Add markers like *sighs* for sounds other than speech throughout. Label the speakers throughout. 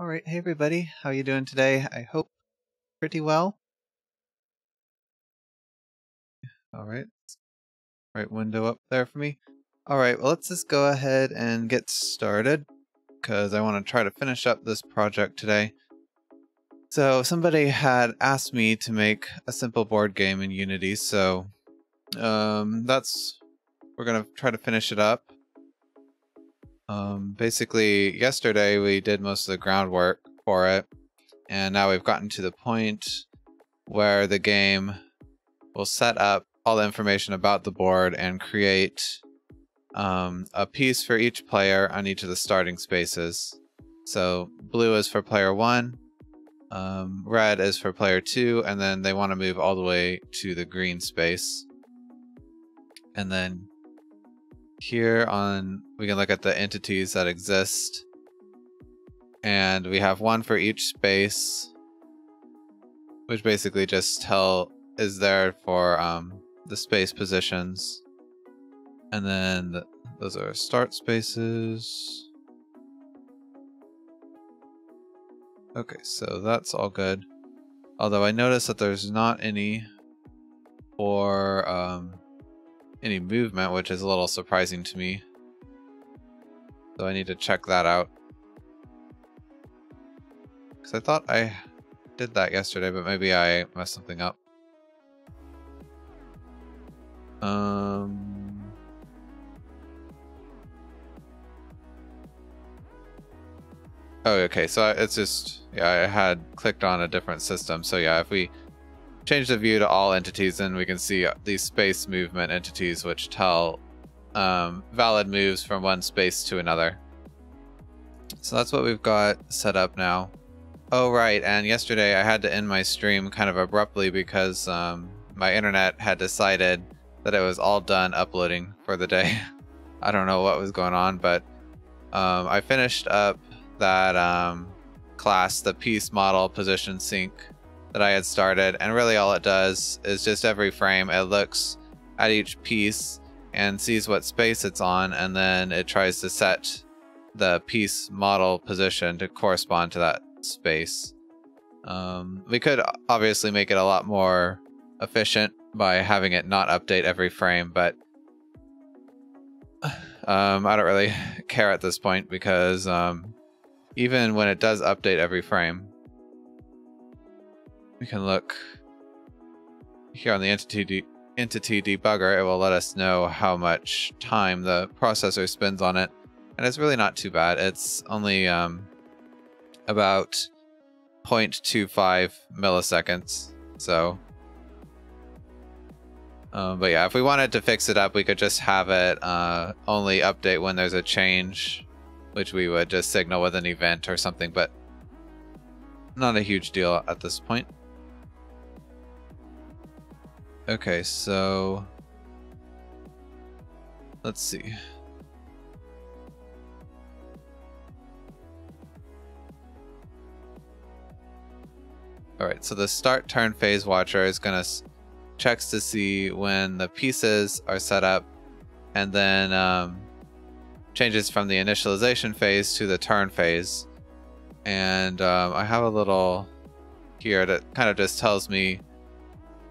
Speaker 1: All right, hey everybody, how you doing today? I hope pretty well. All right, right window up there for me. All right, well let's just go ahead and get started because I want to try to finish up this project today. So somebody had asked me to make a simple board game in Unity, so um, that's we're gonna try to finish it up. Um, basically, yesterday we did most of the groundwork for it, and now we've gotten to the point where the game will set up all the information about the board and create um, a piece for each player on each of the starting spaces. So blue is for player one, um, red is for player two, and then they want to move all the way to the green space. And then here on we can look at the entities that exist. And we have one for each space which basically just tell is there for um, the space positions. And then the, those are start spaces. Okay so that's all good. Although I notice that there's not any for um, any movement, which is a little surprising to me. So I need to check that out. Because I thought I did that yesterday, but maybe I messed something up. Um... Oh, okay, so it's just, yeah, I had clicked on a different system. So yeah, if we change the view to all entities and we can see these space movement entities which tell um, valid moves from one space to another. So that's what we've got set up now. Oh right, and yesterday I had to end my stream kind of abruptly because um, my internet had decided that it was all done uploading for the day. *laughs* I don't know what was going on, but um, I finished up that um, class, the piece model position sync that I had started. And really all it does is just every frame, it looks at each piece and sees what space it's on. And then it tries to set the piece model position to correspond to that space. Um, we could obviously make it a lot more efficient by having it not update every frame, but *sighs* um, I don't really *laughs* care at this point because um, even when it does update every frame, we can look here on the entity entity debugger. It will let us know how much time the processor spends on it. And it's really not too bad. It's only um, about 0.25 milliseconds. So, um, but yeah, if we wanted to fix it up, we could just have it uh, only update when there's a change, which we would just signal with an event or something, but not a huge deal at this point. Okay, so let's see. Alright, so the start turn phase watcher is going to checks to see when the pieces are set up and then um, changes from the initialization phase to the turn phase. And um, I have a little here that kind of just tells me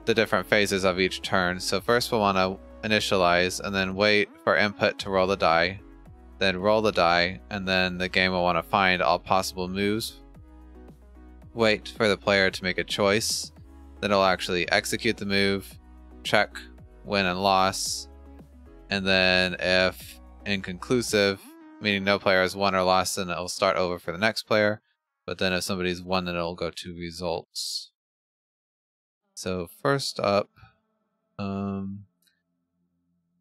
Speaker 1: the different phases of each turn. So first we'll want to initialize and then wait for input to roll the die, then roll the die, and then the game will want to find all possible moves. Wait for the player to make a choice, then it'll actually execute the move, check win and loss, and then if inconclusive, meaning no player has won or lost, then it'll start over for the next player. But then if somebody's won, then it'll go to results. So first up, um,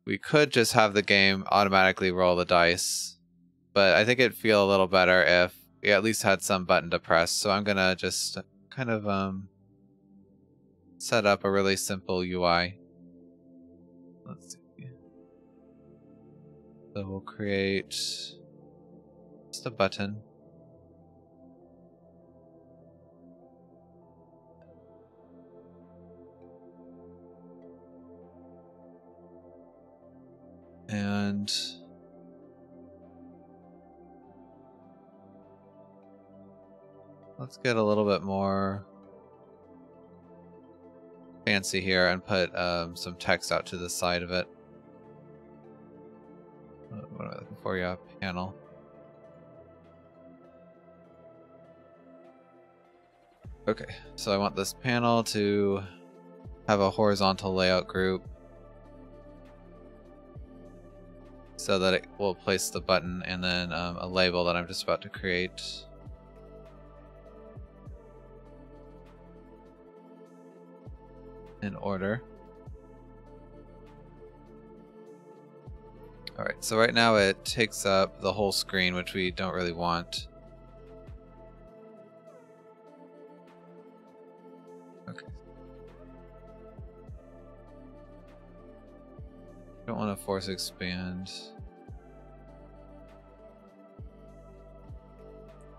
Speaker 1: we could just have the game automatically roll the dice, but I think it'd feel a little better if we at least had some button to press. So I'm gonna just kind of um, set up a really simple UI. Let's see. So we'll create just a button. And let's get a little bit more fancy here and put um, some text out to the side of it. What am I looking for? Yeah, panel. Okay, so I want this panel to have a horizontal layout group so that it will place the button and then um, a label that I'm just about to create. In order. Alright, so right now it takes up the whole screen, which we don't really want. Don't want to force expand.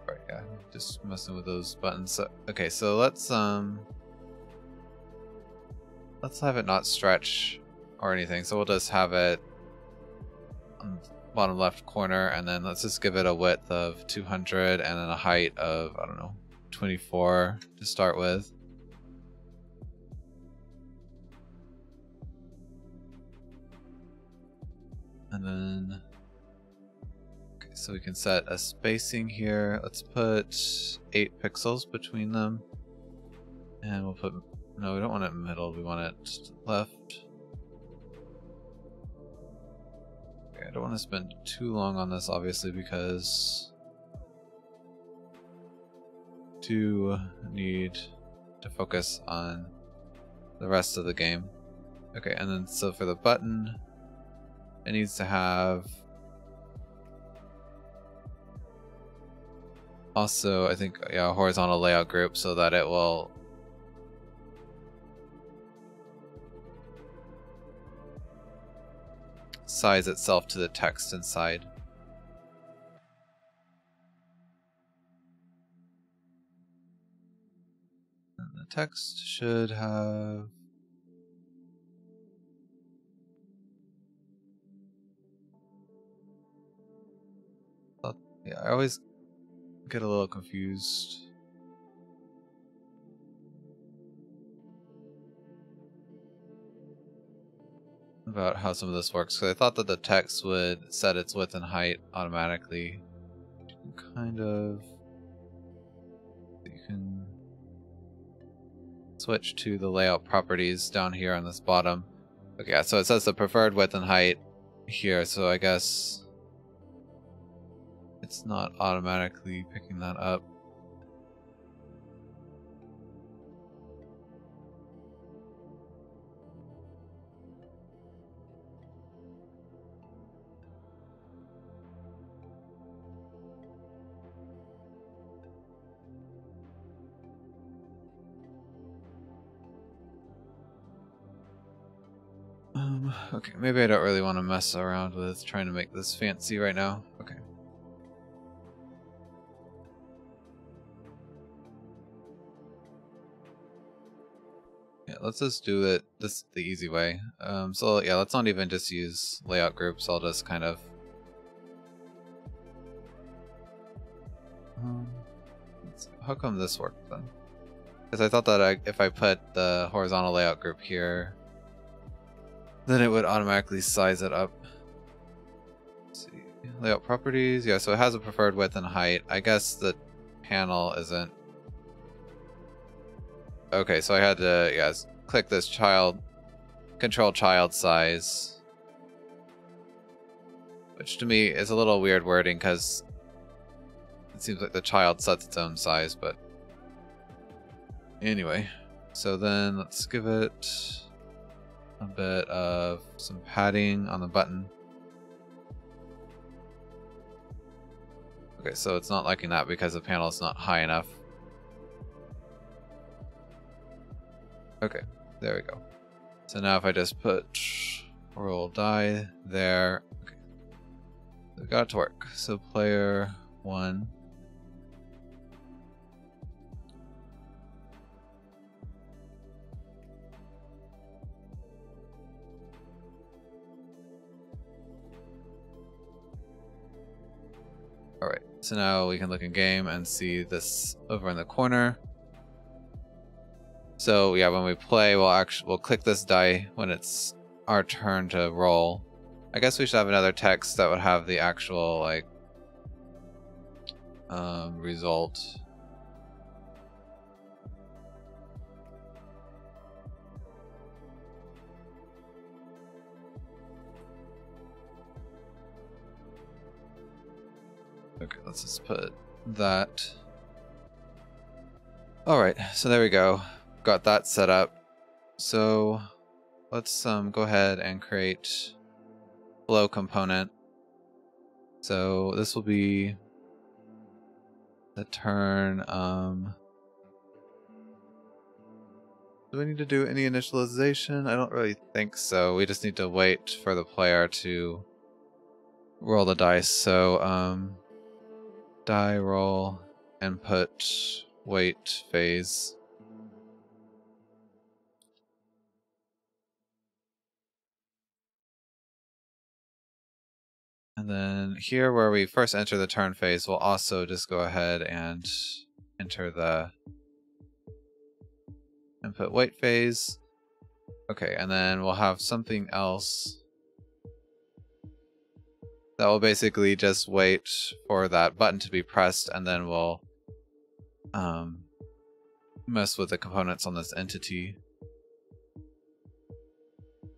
Speaker 1: Right, yeah, just messing with those buttons. So, okay, so let's um let's have it not stretch or anything. So we'll just have it on the bottom left corner, and then let's just give it a width of 200 and then a height of, I don't know, 24 to start with. And then, okay, so we can set a spacing here. Let's put 8 pixels between them. And we'll put, no, we don't want it middle, we want it left. I don't want to spend too long on this, obviously, because do need to focus on the rest of the game. Okay, and then so for the button, it needs to have also, I think, yeah, a horizontal layout group so that it will size itself to the text inside. And the text should have Yeah, I always get a little confused about how some of this works because I thought that the text would set its width and height automatically. Kind of you can switch to the layout properties down here on this bottom. Okay, so it says the preferred width and height here, so I guess it's not automatically picking that up. Um, okay, maybe I don't really want to mess around with trying to make this fancy right now. Okay. Let's just do it this the easy way. Um, so yeah, let's not even just use layout groups. I'll just kind of. Um, how come this worked then? Because I thought that I, if I put the horizontal layout group here, then it would automatically size it up. Let's see. Layout properties. Yeah, so it has a preferred width and height. I guess the panel isn't. Okay, so I had to, yeah, click this child, control child size. Which to me is a little weird wording because it seems like the child sets its own size, but anyway. So then let's give it a bit of some padding on the button. Okay, so it's not liking that because the panel is not high enough. Okay, there we go. So now if I just put roll die there, okay. So got it to work. So player one All right, So now we can look in game and see this over in the corner. So yeah, when we play, we'll actually we'll click this die when it's our turn to roll. I guess we should have another text that would have the actual like um, result. Okay, let's just put that. Alright, so there we go. Got that set up. So let's um, go ahead and create flow component. So this will be the turn. Um, do we need to do any initialization? I don't really think so. We just need to wait for the player to roll the dice. So um, die roll input wait phase. And then here where we first enter the turn phase, we'll also just go ahead and enter the input wait phase. Okay, and then we'll have something else that will basically just wait for that button to be pressed and then we'll um, mess with the components on this entity.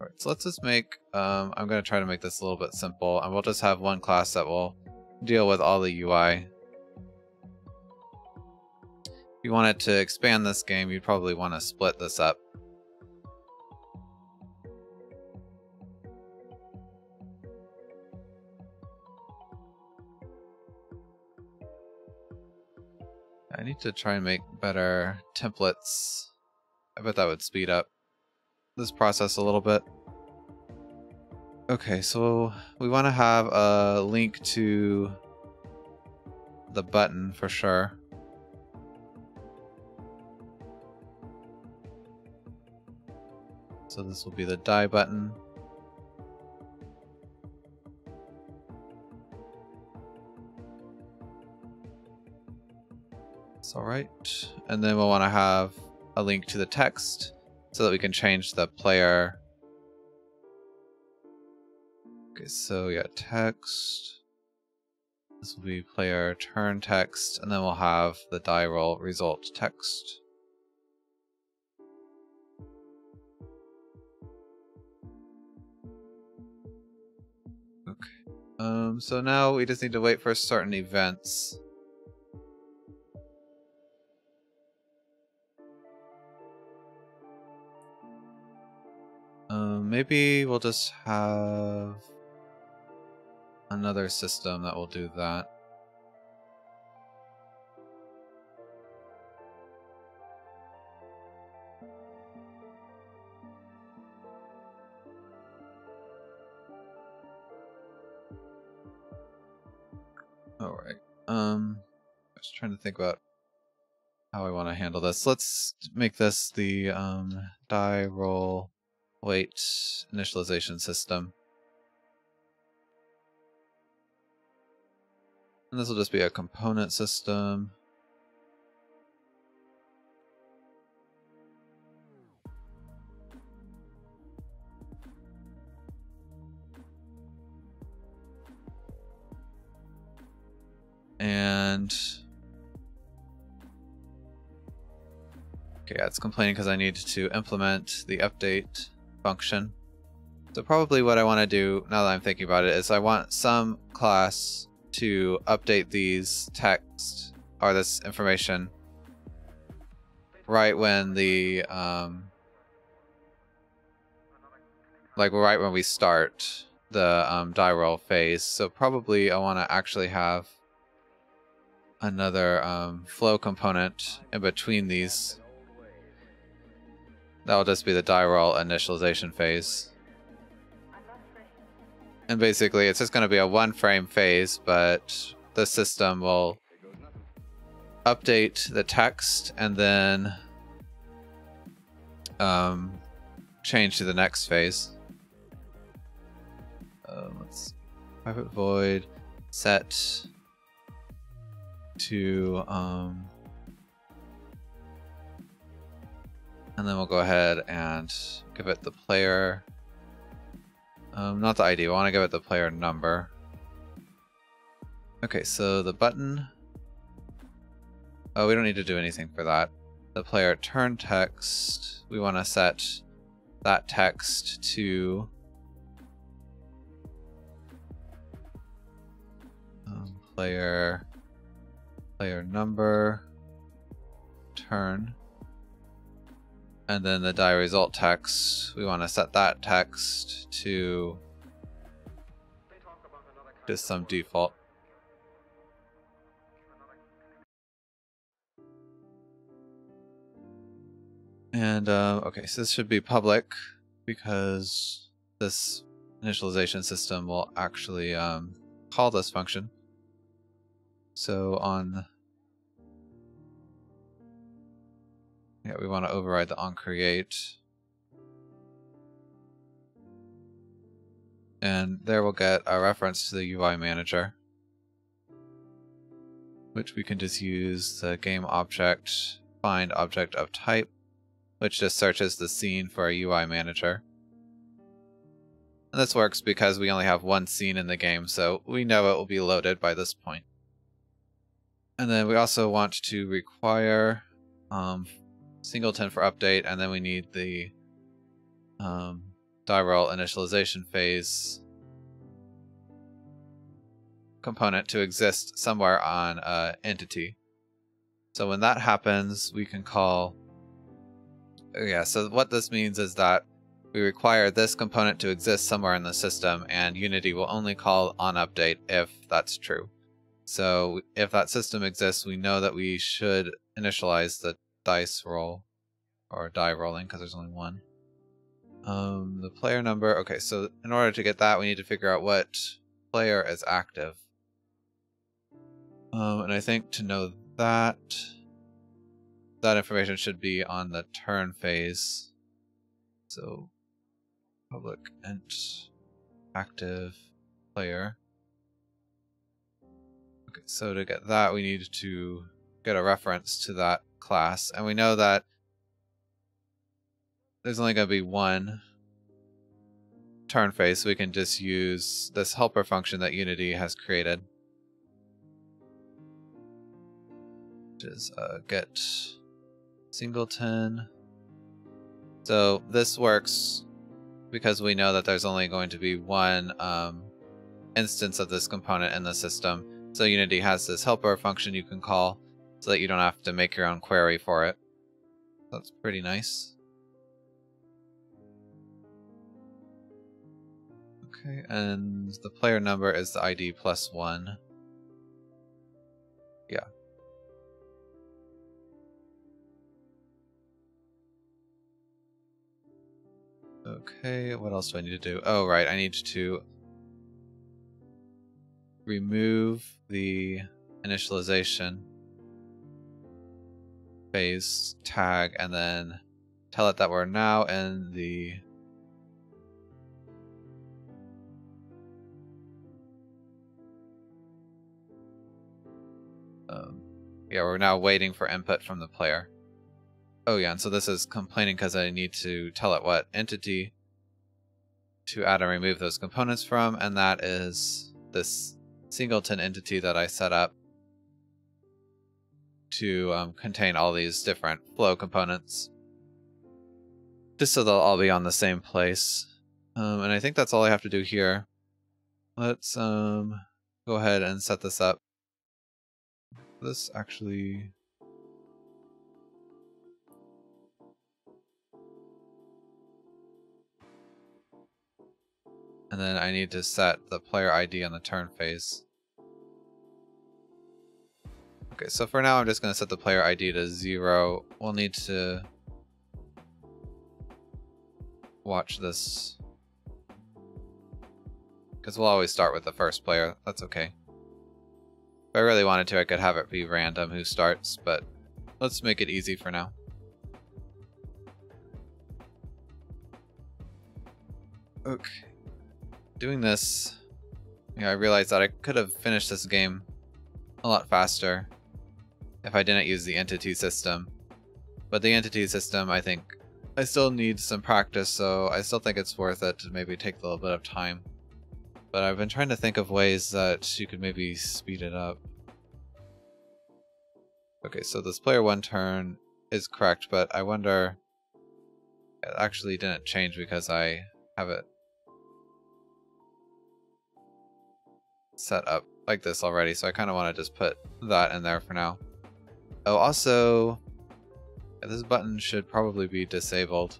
Speaker 1: Alright, so let's just make, um, I'm going to try to make this a little bit simple and we'll just have one class that will deal with all the UI. If you wanted to expand this game, you'd probably want to split this up. I need to try and make better templates. I bet that would speed up this process a little bit. Okay, so we want to have a link to the button for sure. So this will be the die button. It's all right. And then we'll want to have a link to the text so that we can change the player. Okay, so yeah, text. This will be player turn text, and then we'll have the die roll result text. Okay. Um, so now we just need to wait for certain events. Maybe we'll just have another system that will do that. Alright, um, I was trying to think about how I want to handle this. Let's make this the um, die roll wait initialization system. And this will just be a component system. And okay, yeah, it's complaining because I need to implement the update function. So probably what I want to do, now that I'm thinking about it, is I want some class to update these text or this information right when the um, like right when we start the um, die roll phase. So probably I want to actually have another um, flow component in between these That'll just be the die roll initialization phase. And basically it's just going to be a one frame phase, but the system will update the text and then um, change to the next phase. Uh, let's private void set to um, and then we'll go ahead and give it the player um, not the ID, we want to give it the player number. Okay, so the button. Oh, we don't need to do anything for that. The player turn text, we want to set that text to um, player player number turn and then the die result text, we want to set that text to just some default. And, uh, okay, so this should be public because this initialization system will actually um, call this function. So on Yeah, we want to override the onCreate. And there we'll get a reference to the UI manager, which we can just use the game object find object of type, which just searches the scene for a UI manager. And this works because we only have one scene in the game, so we know it will be loaded by this point. And then we also want to require um, singleton for update, and then we need the um, die roll initialization phase component to exist somewhere on uh, entity. So when that happens, we can call. Oh, yeah, so what this means is that we require this component to exist somewhere in the system, and Unity will only call on update if that's true. So if that system exists, we know that we should initialize the dice roll or die rolling because there's only one. Um, the player number. Okay, so in order to get that, we need to figure out what player is active. Um, and I think to know that, that information should be on the turn phase. So, public int active player. Okay, so to get that, we need to get a reference to that class. And we know that there's only going to be one turn phase, so we can just use this helper function that Unity has created. Which is uh, get singleton. So this works because we know that there's only going to be one um, instance of this component in the system. So Unity has this helper function you can call so that you don't have to make your own query for it. That's pretty nice. Okay, and the player number is the ID plus one. Yeah. Okay, what else do I need to do? Oh, right, I need to remove the initialization phase tag and then tell it that we're now in the um, yeah, we're now waiting for input from the player. Oh yeah, and so this is complaining because I need to tell it what entity to add and remove those components from, and that is this singleton entity that I set up to um, contain all these different flow components. Just so they'll all be on the same place. Um, and I think that's all I have to do here. Let's um, go ahead and set this up. This actually... And then I need to set the player ID on the turn phase. Okay, so for now I'm just going to set the player ID to zero. We'll need to watch this. Because we'll always start with the first player. That's okay. If I really wanted to, I could have it be random who starts, but let's make it easy for now. Okay. Doing this, yeah, I realized that I could have finished this game a lot faster if I didn't use the entity system. But the entity system, I think, I still need some practice, so I still think it's worth it to maybe take a little bit of time. But I've been trying to think of ways that you could maybe speed it up. Okay, so this player one turn is correct, but I wonder... It actually didn't change because I have it set up like this already, so I kind of want to just put that in there for now. Oh, also, this button should probably be disabled.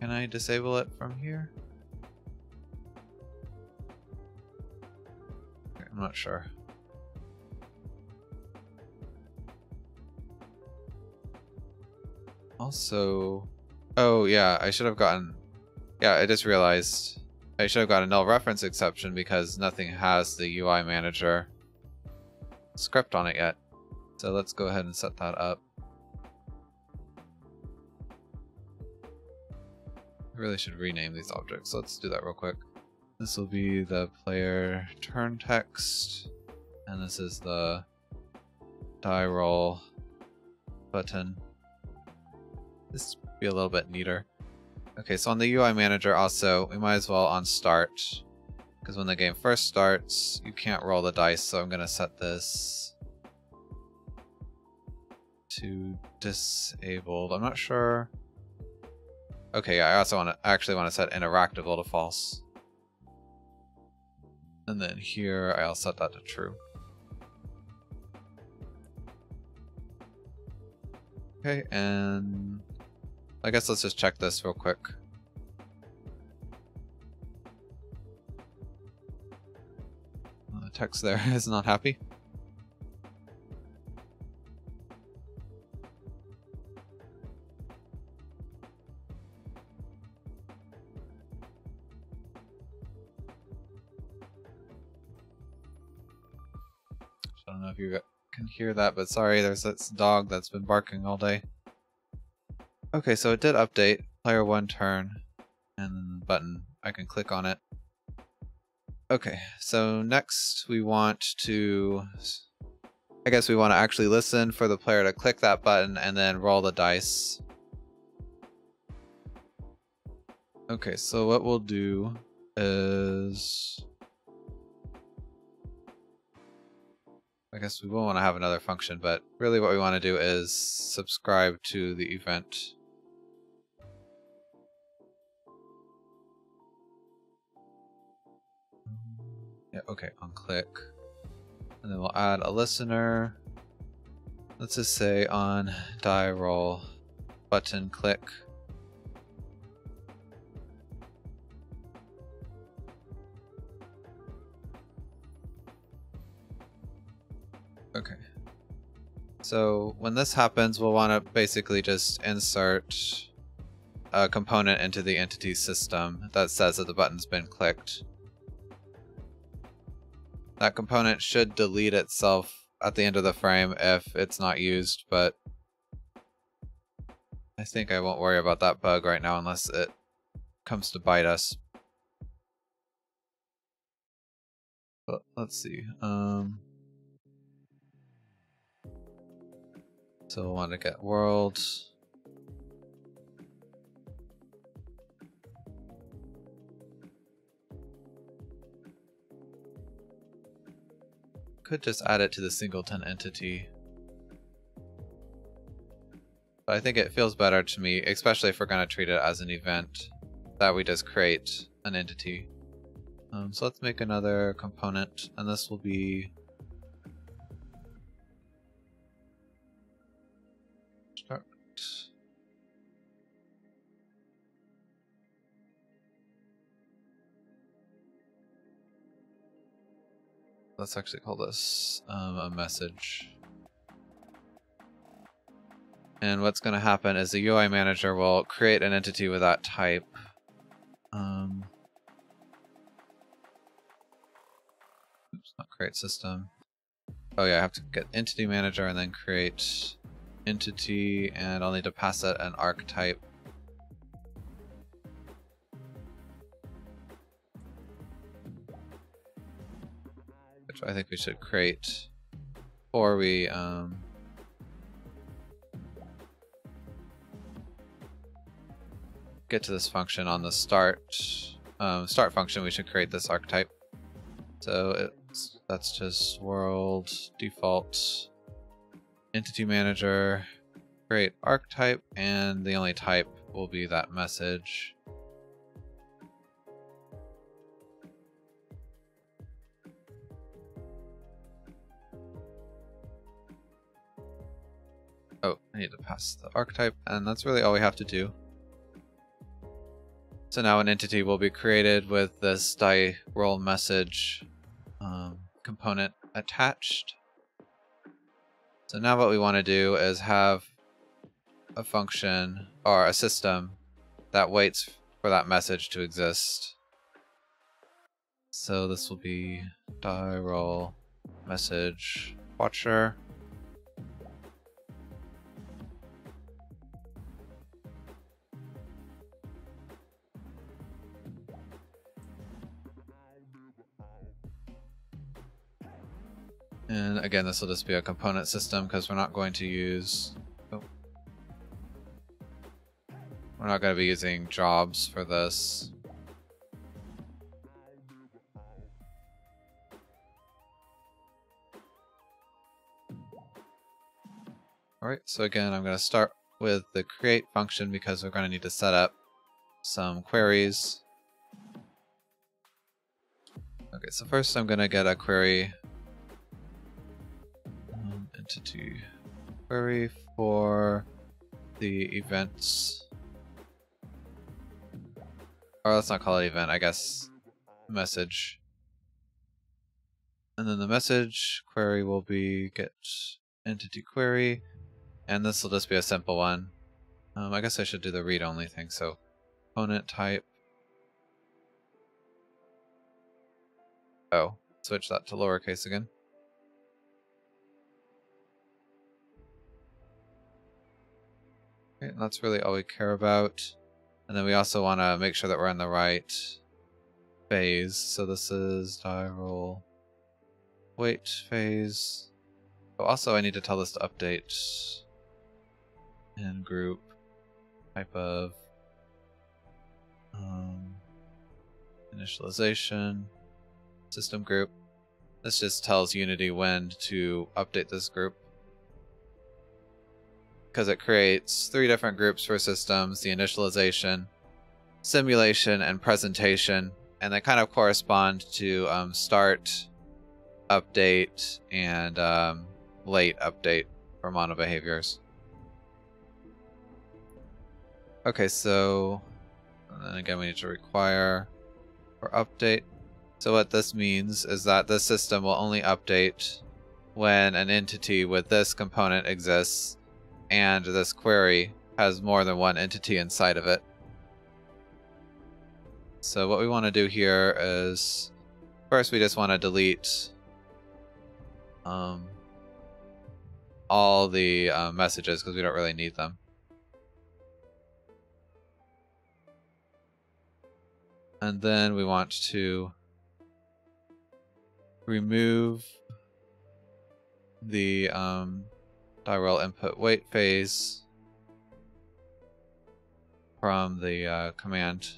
Speaker 1: Can I disable it from here? I'm not sure. Also, oh yeah, I should have gotten, yeah, I just realized I should have got a null reference exception because nothing has the UI manager script on it yet. So let's go ahead and set that up. I really should rename these objects. Let's do that real quick. This will be the player turn text, and this is the die roll button. This be a little bit neater. Okay, so on the UI manager also, we might as well on start. Because when the game first starts, you can't roll the dice, so I'm going to set this to disabled. I'm not sure. Okay, I also want to actually want to set interactable to false. And then here I'll set that to true. Okay, and I guess let's just check this real quick. Uh, the text there *laughs* is not happy. You can hear that, but sorry, there's this dog that's been barking all day. Okay, so it did update. Player one turn, and button. I can click on it. Okay, so next we want to... I guess we want to actually listen for the player to click that button and then roll the dice. Okay, so what we'll do is... I guess we will want to have another function, but really what we want to do is subscribe to the event. Yeah, okay, on click. And then we'll add a listener. Let's just say on die roll button click. So when this happens, we'll want to basically just insert a component into the entity system that says that the button's been clicked. That component should delete itself at the end of the frame if it's not used, but I think I won't worry about that bug right now unless it comes to bite us. But let's see. Um, so we'll want to get world. could just add it to the singleton entity. But I think it feels better to me, especially if we're going to treat it as an event, that we just create an entity. Um, so let's make another component, and this will be let's actually call this um, a message. And what's going to happen is the UI manager will create an entity with that type. Um, oops, not create system. Oh yeah, I have to get entity manager and then create entity and I'll need to pass it an archetype. I think we should create before we um, get to this function on the start um, start function, we should create this archetype. So it's that's just world default entity manager create archetype, and the only type will be that message. Oh, I need to pass the archetype, and that's really all we have to do. So now an entity will be created with this die roll message um, component attached. So now what we want to do is have a function or a system that waits for that message to exist. So this will be die roll message watcher. And again, this will just be a component system because we're not going to use... Oh, we're not going to be using jobs for this. Alright, so again, I'm going to start with the create function because we're going to need to set up some queries. Okay, so first I'm going to get a query entity query for the events. Or let's not call it event, I guess message. And then the message query will be get entity query. And this will just be a simple one. Um, I guess I should do the read only thing. So component type. Oh, switch that to lowercase again. Okay, that's really all we care about. And then we also want to make sure that we're in the right phase. So this is die roll wait phase. Oh, also, I need to tell this to update in group type of um, initialization system group. This just tells Unity when to update this group because it creates three different groups for systems the initialization, simulation, and presentation. And they kind of correspond to um, start, update, and um, late update for mono behaviors. Okay, so then again we need to require for update. So what this means is that this system will only update when an entity with this component exists and this query has more than one entity inside of it. So what we want to do here is first we just want to delete um, all the uh, messages because we don't really need them. And then we want to remove the um, roll input wait phase from the uh, command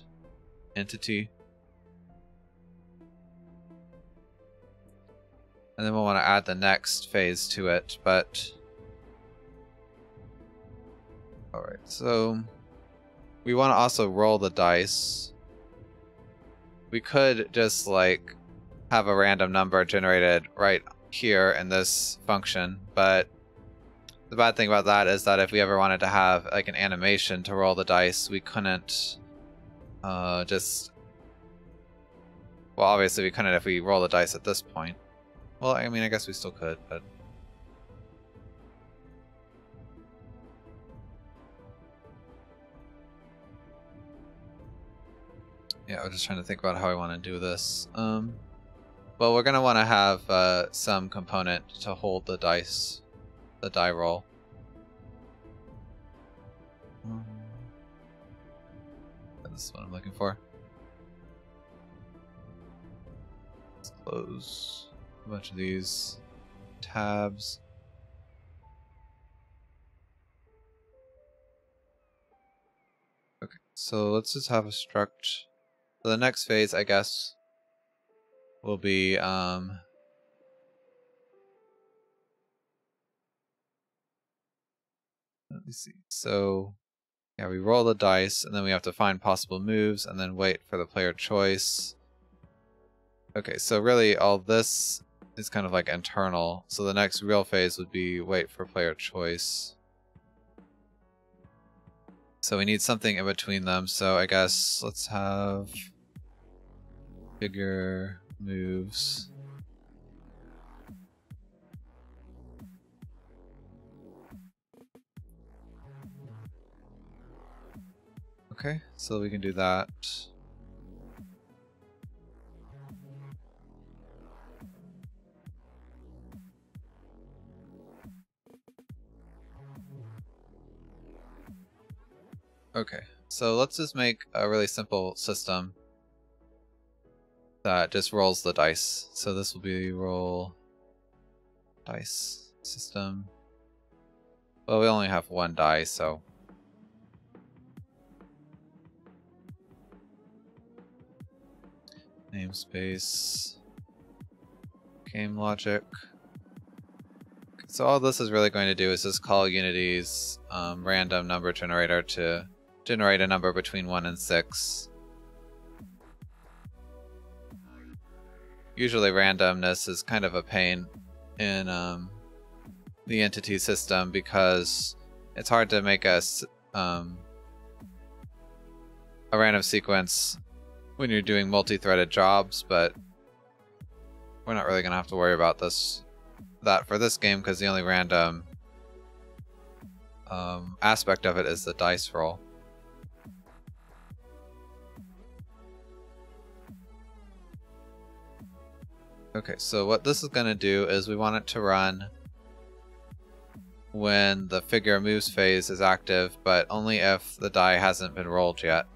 Speaker 1: entity. And then we'll want to add the next phase to it, but... Alright, so... We want to also roll the dice. We could just, like, have a random number generated right here in this function, but the bad thing about that is that if we ever wanted to have like an animation to roll the dice, we couldn't uh, just... Well, obviously we couldn't if we roll the dice at this point. Well, I mean, I guess we still could, but... Yeah, I was just trying to think about how I want to do this. Um, well, we're going to want to have uh, some component to hold the dice the die roll. Um, this is what I'm looking for. Let's close a bunch of these tabs. Okay, so let's just have a struct. So the next phase, I guess, will be um, let me see. So yeah, we roll the dice and then we have to find possible moves and then wait for the player choice. Okay, so really all this is kind of like internal. So the next real phase would be wait for player choice. So we need something in between them. So I guess let's have figure moves. Okay, so we can do that. Okay, so let's just make a really simple system that just rolls the dice. So this will be roll dice system. Well, we only have one die, so namespace game logic. So all this is really going to do is just call Unity's um, random number generator to generate a number between 1 and 6. Usually randomness is kind of a pain in um, the entity system because it's hard to make a, um, a random sequence when you're doing multi-threaded jobs, but we're not really going to have to worry about this that for this game because the only random um, aspect of it is the dice roll. Okay, so what this is going to do is we want it to run when the figure moves phase is active, but only if the die hasn't been rolled yet.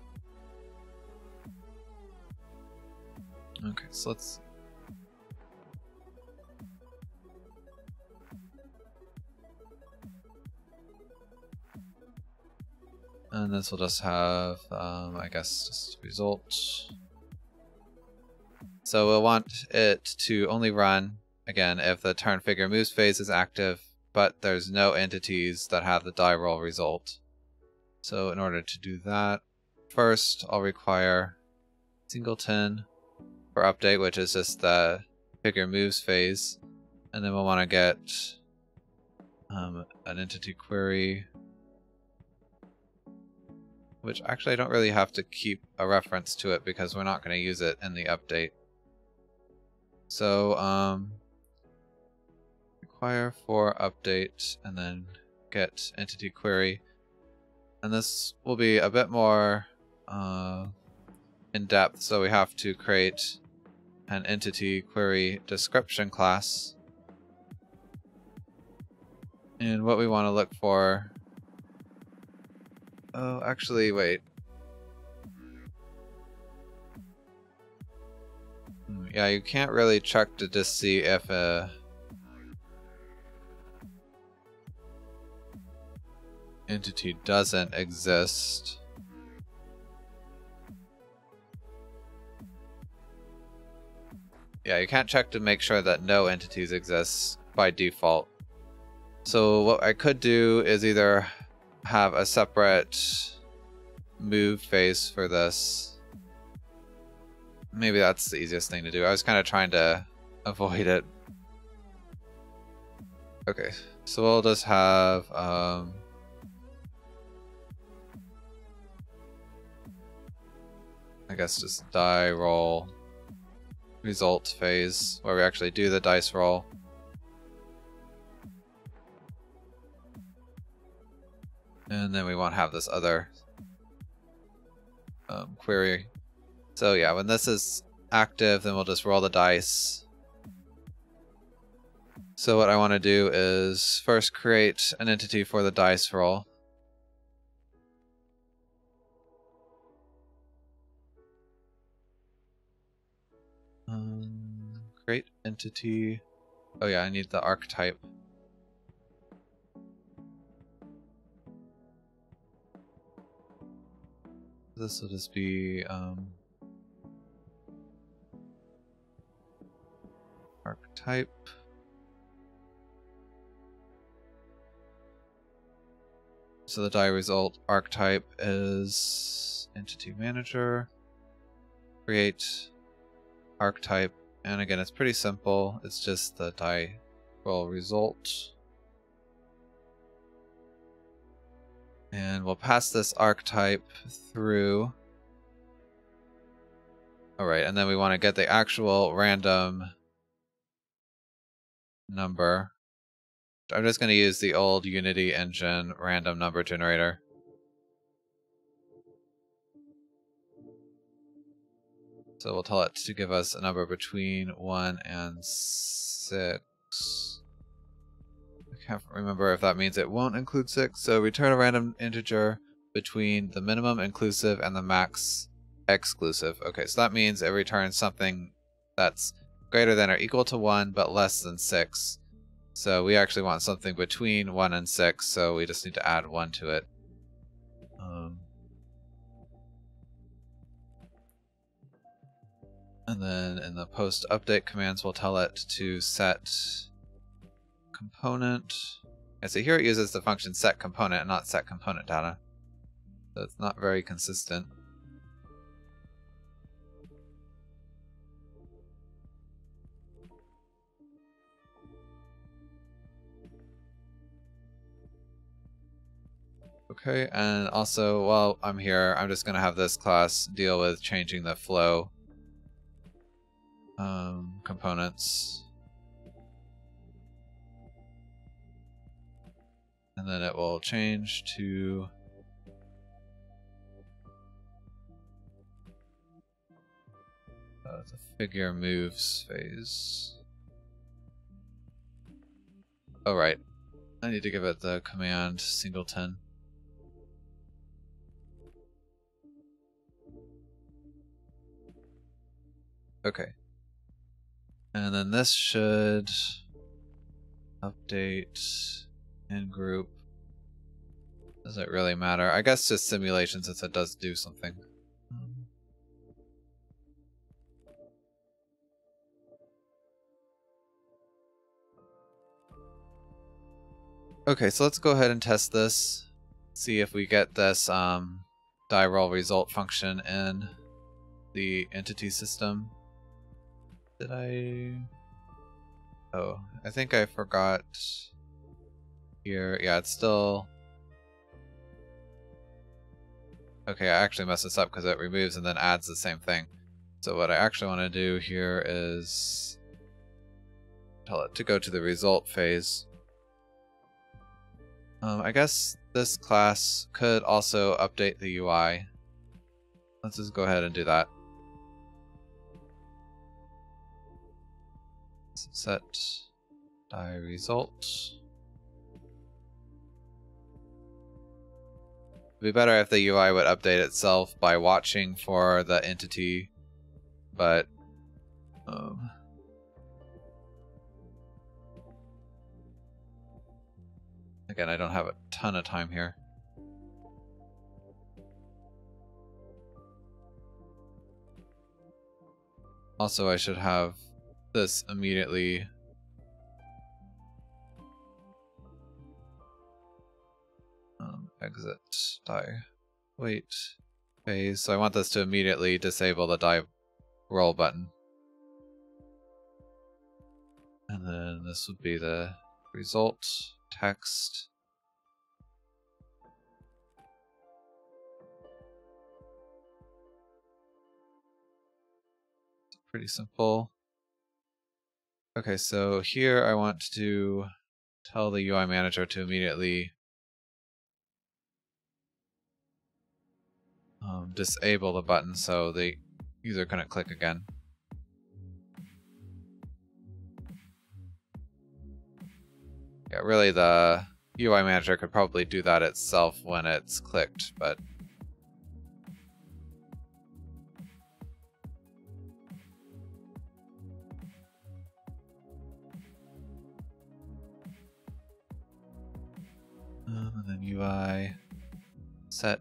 Speaker 1: Okay, so let's... And this will just have, um, I guess, just result. So we'll want it to only run, again, if the turn figure moves phase is active, but there's no entities that have the die roll result. So in order to do that, first I'll require singleton for update, which is just the figure moves phase. And then we'll want to get um, an entity query, which actually I don't really have to keep a reference to it because we're not going to use it in the update. So, um, require for update and then get entity query. And this will be a bit more uh, in depth, so we have to create an entity query description class. And what we want to look for. Oh, actually, wait. Yeah, you can't really check to just see if a entity doesn't exist. Yeah, you can't check to make sure that no entities exist by default. So what I could do is either have a separate move phase for this maybe that's the easiest thing to do. I was kind of trying to avoid it. Okay, so we'll just have um, I guess just die roll result phase where we actually do the dice roll. And then we won't have this other um, query so yeah, when this is active, then we'll just roll the dice. So what I want to do is first create an entity for the dice roll. Um, create entity. Oh yeah, I need the archetype. This will just be um, archetype. So the die result archetype is entity manager, create archetype, and again it's pretty simple. It's just the die roll result. And we'll pass this archetype through. Alright, and then we want to get the actual random number. I'm just going to use the old Unity engine random number generator. So we'll tell it to give us a number between 1 and 6. I can't remember if that means it won't include 6. So return a random integer between the minimum inclusive and the max exclusive. Okay, so that means it returns something that's greater than or equal to 1 but less than 6. So we actually want something between 1 and 6, so we just need to add 1 to it. Um, and then in the post update commands, we'll tell it to set component. And so here it uses the function set component and not set component data. So it's not very consistent. Okay, and also while I'm here, I'm just going to have this class deal with changing the flow um, components. And then it will change to uh, the figure moves phase. Oh right, I need to give it the command singleton. Okay. And then this should update in group. Does it really matter? I guess just simulation since it does do something. Okay, so let's go ahead and test this. See if we get this um, die roll result function in the entity system. Did I... Oh, I think I forgot here. Yeah, it's still... Okay, I actually messed this up because it removes and then adds the same thing. So what I actually want to do here is tell it to go to the result phase. Um, I guess this class could also update the UI. Let's just go ahead and do that. Set die result. It'd be better if the UI would update itself by watching for the entity, but um, again, I don't have a ton of time here. Also, I should have this immediately. Um, exit die wait phase. So I want this to immediately disable the die roll button. And then this would be the result text. pretty simple. Okay, so here I want to tell the UI manager to immediately um, disable the button so the user couldn't click again. Yeah, really the UI manager could probably do that itself when it's clicked, but UI set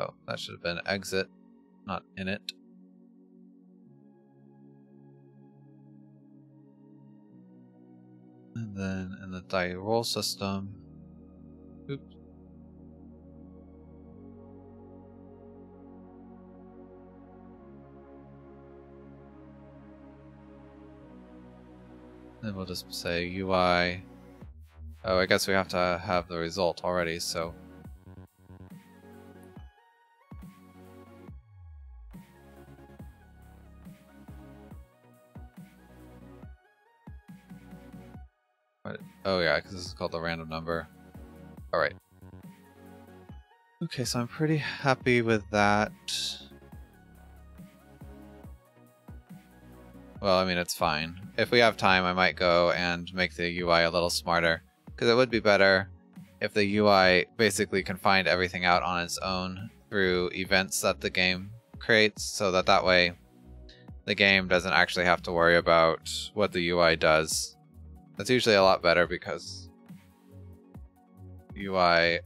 Speaker 1: Oh, that should have been exit, not in it. And then in the die roll system, oops. Then we'll just say UI. Oh, I guess we have to have the result already, so. What? Oh yeah, because this is called the random number. Alright. Okay, so I'm pretty happy with that. Well, I mean, it's fine. If we have time, I might go and make the UI a little smarter. Because it would be better if the UI basically can find everything out on its own through events that the game creates, so that that way the game doesn't actually have to worry about what the UI does. That's usually a lot better because UI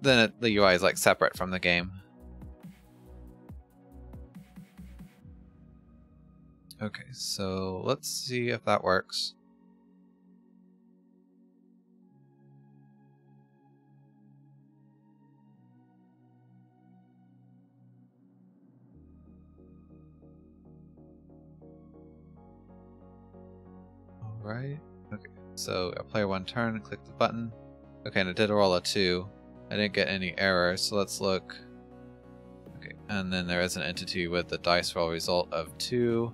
Speaker 1: then it, the UI is like separate from the game. Okay, so let's see if that works. Alright, okay, so I play one turn, click the button. Okay, and it did roll a 2. I didn't get any errors, so let's look. Okay, and then there is an entity with the dice roll result of 2.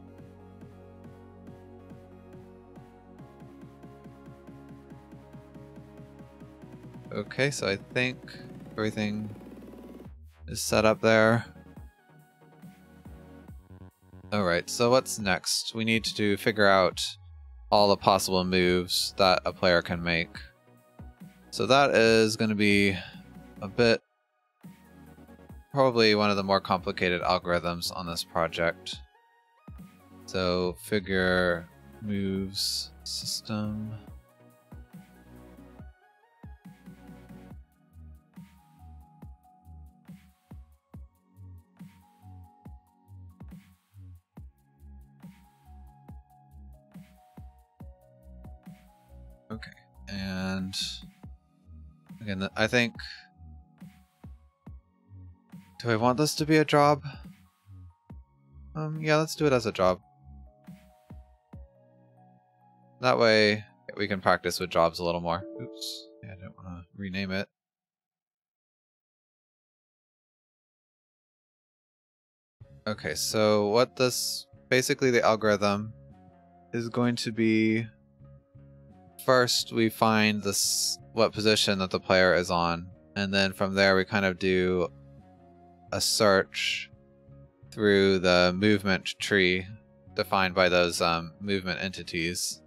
Speaker 1: Okay, so I think everything is set up there. Alright, so what's next? We need to figure out all the possible moves that a player can make. So that is going to be a bit probably one of the more complicated algorithms on this project. So figure moves system. And again, I think. Do I want this to be a job? Um, yeah, let's do it as a job. That way, we can practice with jobs a little more. Oops, yeah, I don't want to rename it. Okay, so what this basically the algorithm is going to be first we find this what position that the player is on and then from there we kind of do a search through the movement tree defined by those um, movement entities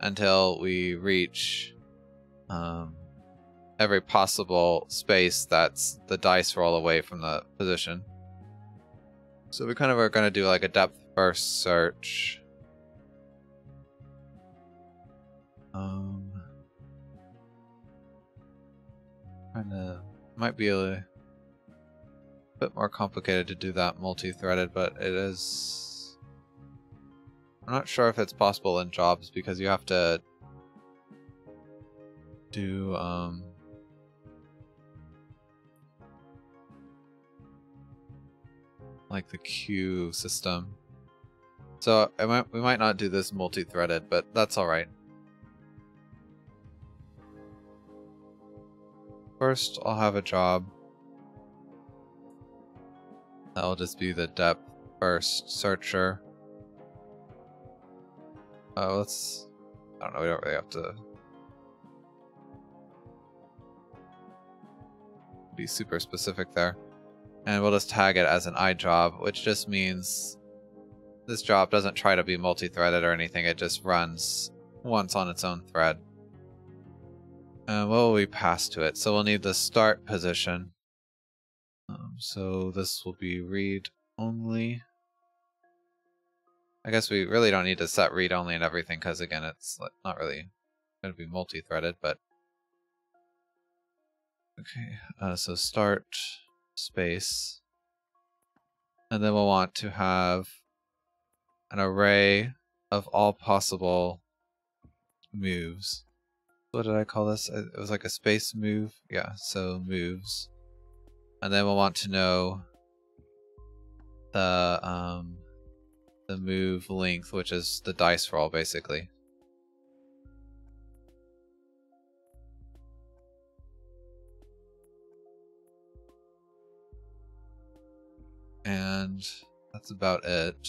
Speaker 1: until we reach um, every possible space that's the dice roll away from the position. So we kind of are going to do like a depth first search Um, of might be a bit more complicated to do that multi-threaded, but it is. I'm not sure if it's possible in jobs because you have to do um. like the queue system. So might, we might not do this multi-threaded, but that's alright. First, I'll have a job. That'll just be the depth first searcher. Oh, let's... I don't know, we don't really have to... be super specific there. And we'll just tag it as an IJob, which just means this job doesn't try to be multi-threaded or anything, it just runs once on its own thread. Uh, what will we pass to it? So we'll need the start position. Um, so this will be read only. I guess we really don't need to set read only and everything because again it's not really going to be multi-threaded, but Okay, uh, so start space. And then we'll want to have an array of all possible moves. What did I call this? It was like a space move. Yeah, so moves. And then we'll want to know the um the move length, which is the dice roll basically. And that's about it.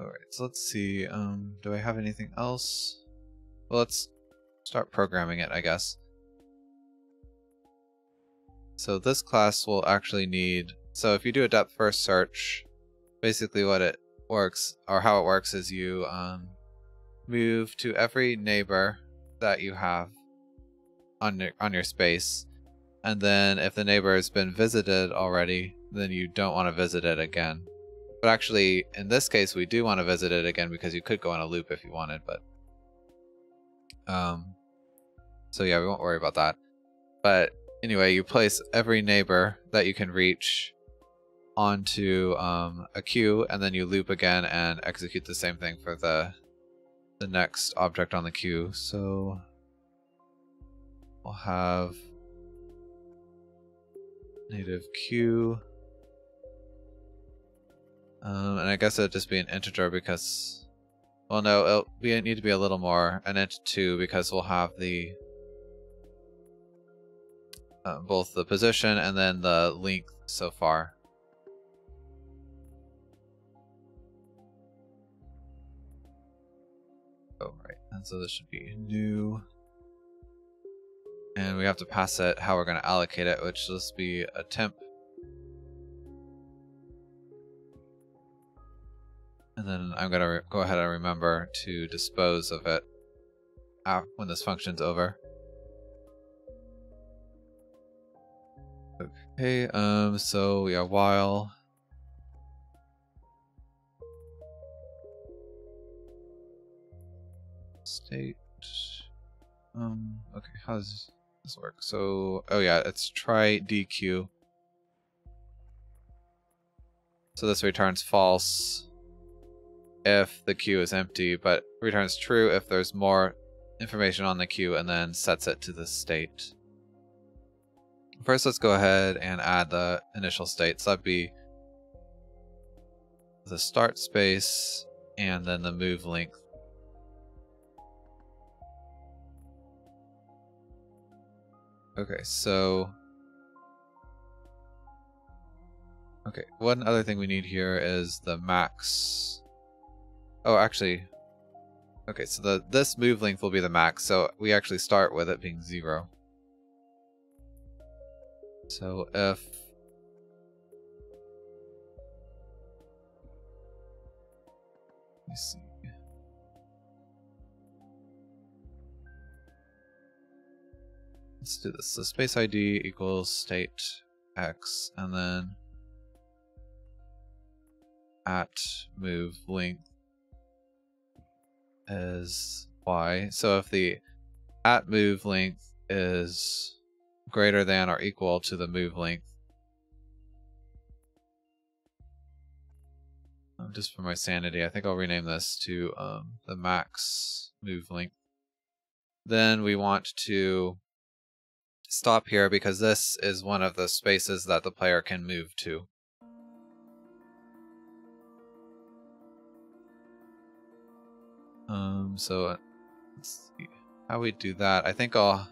Speaker 1: Alright, so let's see. Um, do I have anything else? Well, let's start programming it, I guess. So this class will actually need... So if you do a depth first search, basically what it works, or how it works is you um, move to every neighbor that you have on your, on your space, and then if the neighbor has been visited already, then you don't want to visit it again. But actually, in this case, we do want to visit it again because you could go on a loop if you wanted, but... Um, so yeah, we won't worry about that. But anyway, you place every neighbor that you can reach onto um, a queue, and then you loop again and execute the same thing for the the next object on the queue. So we'll have native queue. Um, and I guess it'd just be an integer because, well, no, it'll be, need to be a little more, an int 2 because we'll have the, uh, both the position and then the length so far. Oh, right, and so this should be new. And we have to pass it how we're going to allocate it, which will just be a temp And then I'm going to go ahead and remember to dispose of it when this function's over. Okay, um, so yeah, while state, um, okay, how does this work? So, oh yeah, it's try dequeue. So this returns false if the queue is empty, but returns true if there's more information on the queue and then sets it to the state. First, let's go ahead and add the initial state. So that'd be the start space and then the move length. Okay, so... Okay, one other thing we need here is the max Oh, actually, okay. So the this move length will be the max. So we actually start with it being zero. So if let me see. Let's do this. So space ID equals state x, and then at move length is y. So if the at move length is greater than or equal to the move length, um, just for my sanity, I think I'll rename this to um, the max move length. Then we want to stop here because this is one of the spaces that the player can move to. Um, so uh, let's see how we do that. I think I'll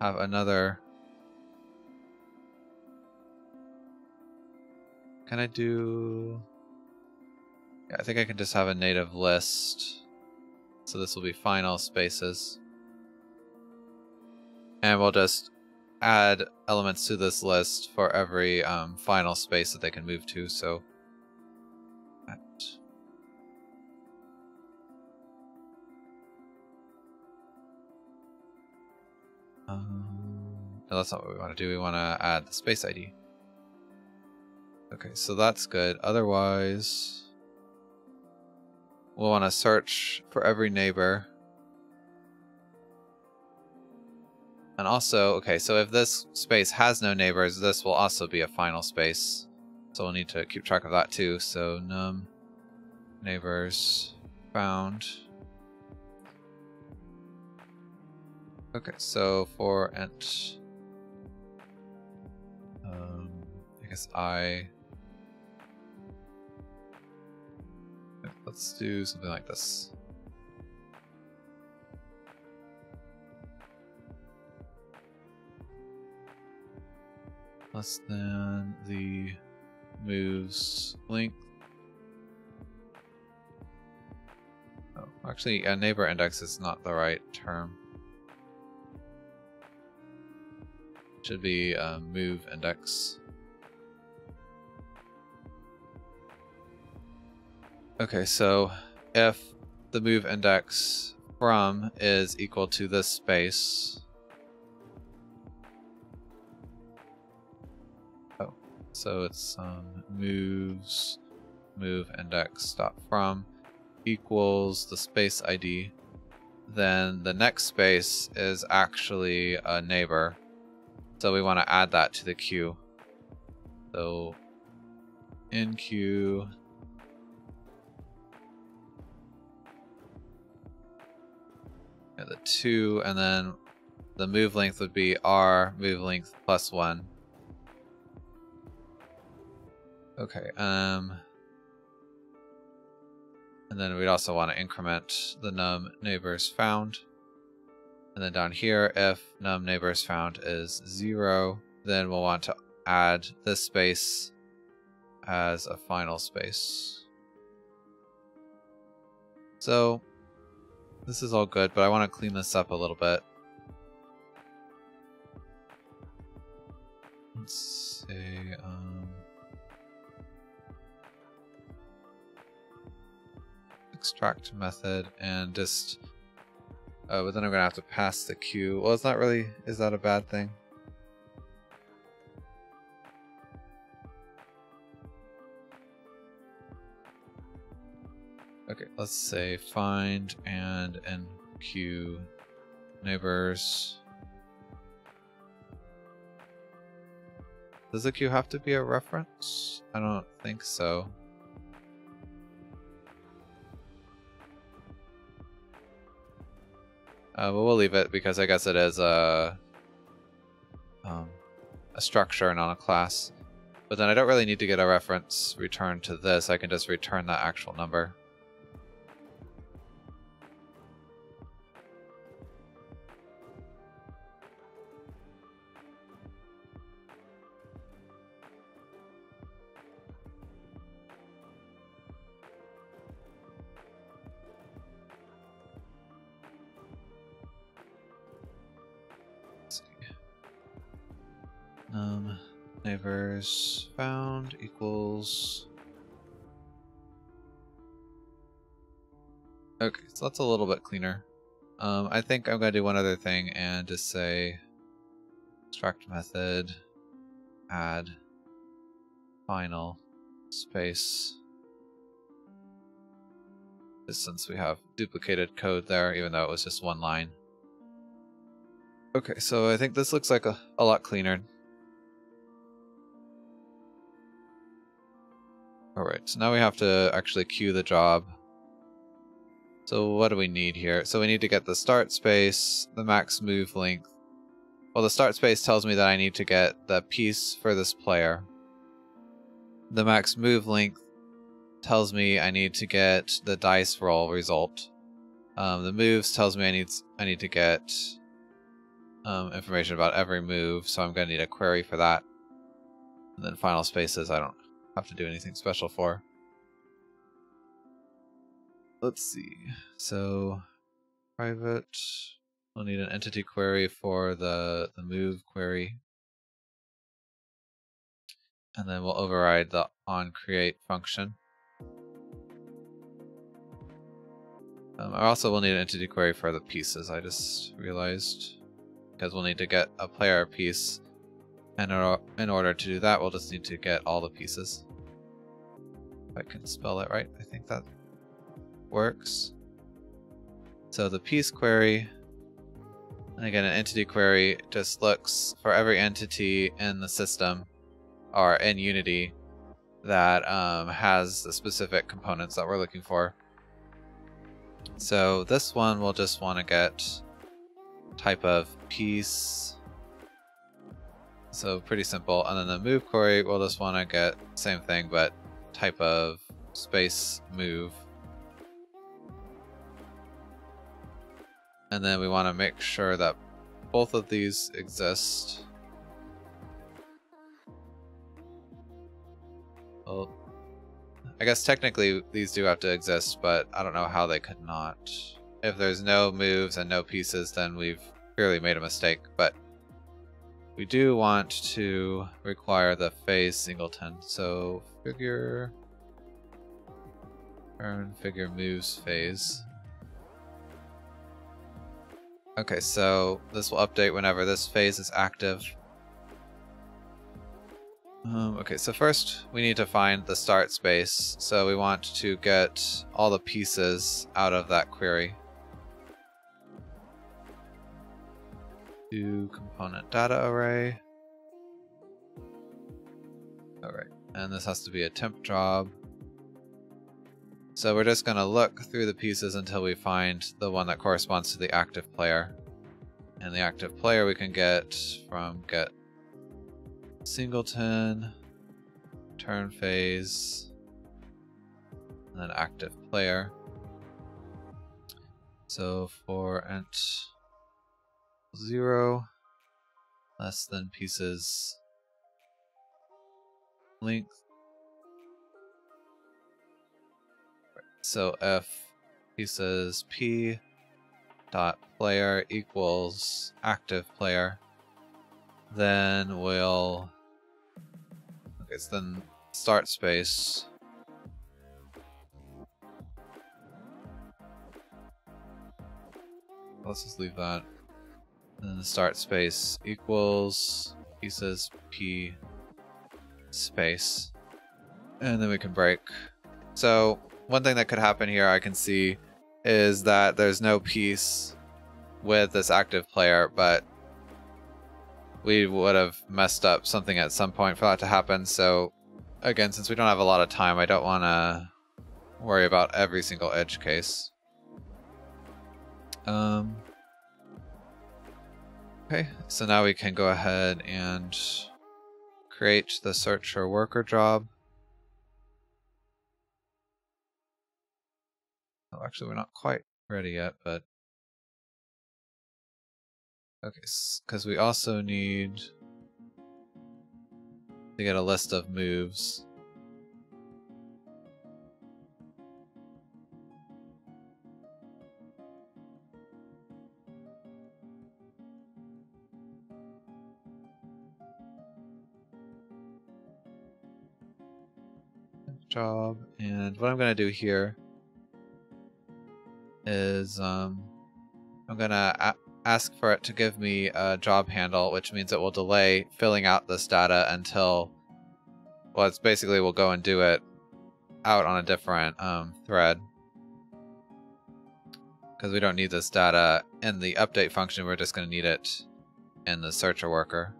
Speaker 1: have another. Can I do? Yeah, I think I can just have a native list. So this will be final spaces. And we'll just add elements to this list for every um, final space that they can move to. So Um, no, that's not what we want to do. We want to add the space ID. Okay, so that's good. Otherwise, we'll want to search for every neighbor. And also, okay, so if this space has no neighbors, this will also be a final space. So we'll need to keep track of that too. So num neighbors found. Okay, so for int, um, I guess I Let's do something like this. Less than the moves length. Oh, actually, a neighbor index is not the right term. Should be a move index. Okay, so if the move index from is equal to this space. Oh, so it's um, moves move index dot from equals the space ID. Then the next space is actually a neighbor. So we want to add that to the queue. So enqueue the two, and then the move length would be R move length plus one. Okay, um, and then we'd also want to increment the num neighbors found. And then down here, if num neighbors found is zero, then we'll want to add this space as a final space. So this is all good, but I want to clean this up a little bit. Let's say, um, extract method and just, uh, but then I'm going to have to pass the queue. Well, it's not really, is that a bad thing? Okay, let's say find and enqueue neighbors. Does the queue have to be a reference? I don't think so. Uh, but we'll leave it because I guess it is a um, a structure, and not a class. But then I don't really need to get a reference returned to this. I can just return that actual number. Um, neighbors found equals. Okay, so that's a little bit cleaner. Um, I think I'm going to do one other thing and just say extract method, add final space. Just since we have duplicated code there, even though it was just one line. Okay, so I think this looks like a, a lot cleaner. Alright, so now we have to actually queue the job. So what do we need here? So we need to get the start space, the max move length. Well, the start space tells me that I need to get the piece for this player. The max move length tells me I need to get the dice roll result. Um, the moves tells me I need I need to get um, information about every move, so I'm going to need a query for that. And then final spaces, I don't have to do anything special for. Let's see. So private we'll need an entity query for the the move query. And then we'll override the on create function. Um, I also will need an entity query for the pieces, I just realized. Because we'll need to get a player piece. And in order to do that, we'll just need to get all the pieces. I can spell it right. I think that works. So the piece query, and again, an entity query just looks for every entity in the system or in Unity that um, has the specific components that we're looking for. So this one we'll just want to get type of piece. So pretty simple. And then the move query, we'll just want to get same thing, but type of space move. And then we want to make sure that both of these exist. Well, I guess technically these do have to exist, but I don't know how they could not. If there's no moves and no pieces, then we've clearly made a mistake, but we do want to require the phase singleton. So figure turn figure moves phase. Okay, so this will update whenever this phase is active. Um, okay, so first we need to find the start space. So we want to get all the pieces out of that query. Do component data array. Alright, and this has to be a temp job. So we're just going to look through the pieces until we find the one that corresponds to the active player. And the active player we can get from get singleton, turn phase, and then active player. So for int 0 less than pieces length. So if pieces p dot player equals active player, then we'll it's then start space. Let's just leave that. And start space equals pieces p space. And then we can break. So one thing that could happen here I can see is that there's no piece with this active player, but we would have messed up something at some point for that to happen. So again, since we don't have a lot of time, I don't want to worry about every single edge case. Um, okay, so now we can go ahead and create the searcher worker job. Oh, actually, we're not quite ready yet, but Okay, because we also need to get a list of moves. Job, and what I'm going to do here is um, I'm going to ask for it to give me a job handle, which means it will delay filling out this data until, well, it's basically we'll go and do it out on a different um, thread. Because we don't need this data in the update function, we're just going to need it in the searcher worker.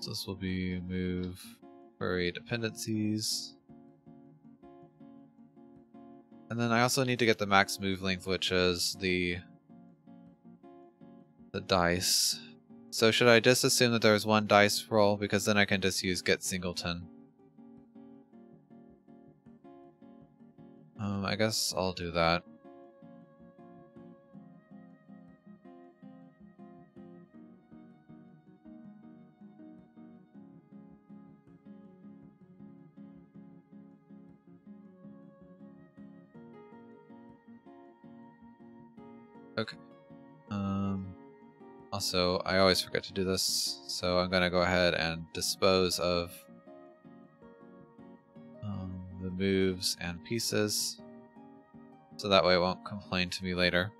Speaker 1: So this will be move query dependencies. And then I also need to get the max move length, which is the the dice. So should I just assume that there's one dice roll because then I can just use get singleton. Um, I guess I'll do that. Um, also, I always forget to do this, so I'm going to go ahead and dispose of um, the moves and pieces, so that way it won't complain to me later.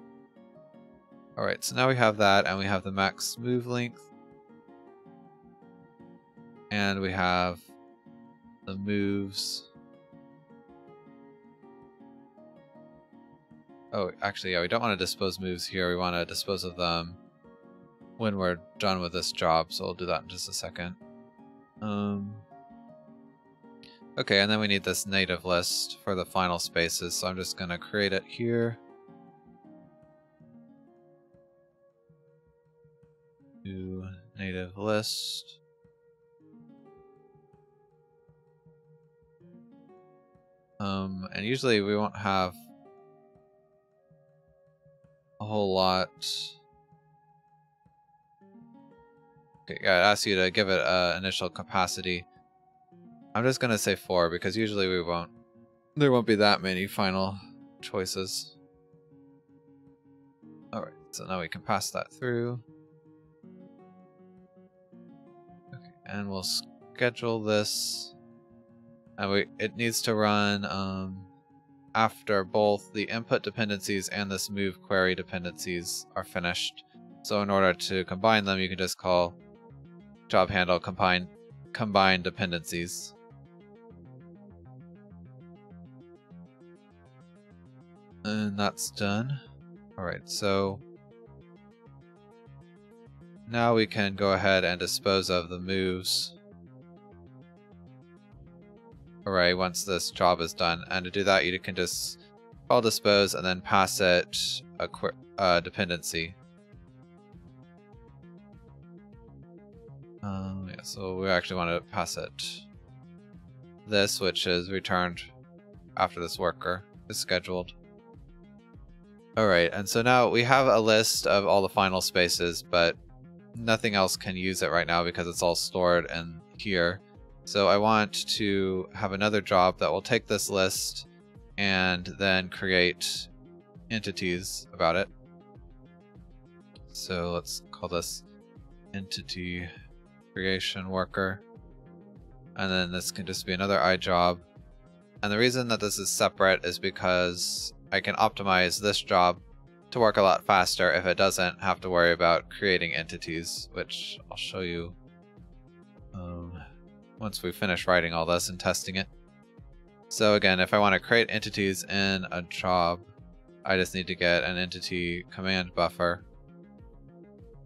Speaker 1: Alright, so now we have that, and we have the max move length, and we have the moves, Oh, actually, yeah, we don't want to dispose moves here. We want to dispose of them when we're done with this job, so we'll do that in just a second. Um, okay, and then we need this native list for the final spaces, so I'm just going to create it here. New native list. Um, and usually we won't have a whole lot. Okay, I ask you to give it uh, initial capacity. I'm just gonna say four because usually we won't. There won't be that many final choices. All right, so now we can pass that through. Okay, and we'll schedule this, and we it needs to run um, after both the input dependencies and this move query dependencies are finished. So in order to combine them, you can just call job handle combine combine dependencies. And that's done. Alright, so now we can go ahead and dispose of the moves array once this job is done. And to do that, you can just call dispose and then pass it a uh, dependency. Um, yeah, so we actually want to pass it this, which is returned after this worker is scheduled. Alright, and so now we have a list of all the final spaces, but nothing else can use it right now because it's all stored in here. So I want to have another job that will take this list and then create entities about it. So let's call this entity creation worker. And then this can just be another IJob. And the reason that this is separate is because I can optimize this job to work a lot faster if it doesn't have to worry about creating entities, which I'll show you. Once we finish writing all this and testing it. So again, if I want to create entities in a job, I just need to get an entity command buffer.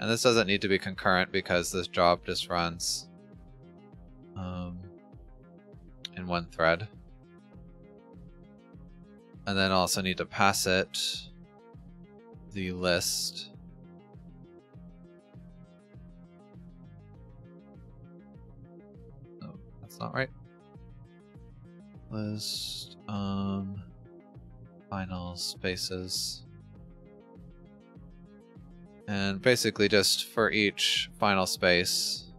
Speaker 1: And this doesn't need to be concurrent because this job just runs um, in one thread. And then also need to pass it the list not right. List, um, final spaces. And basically just for each final space,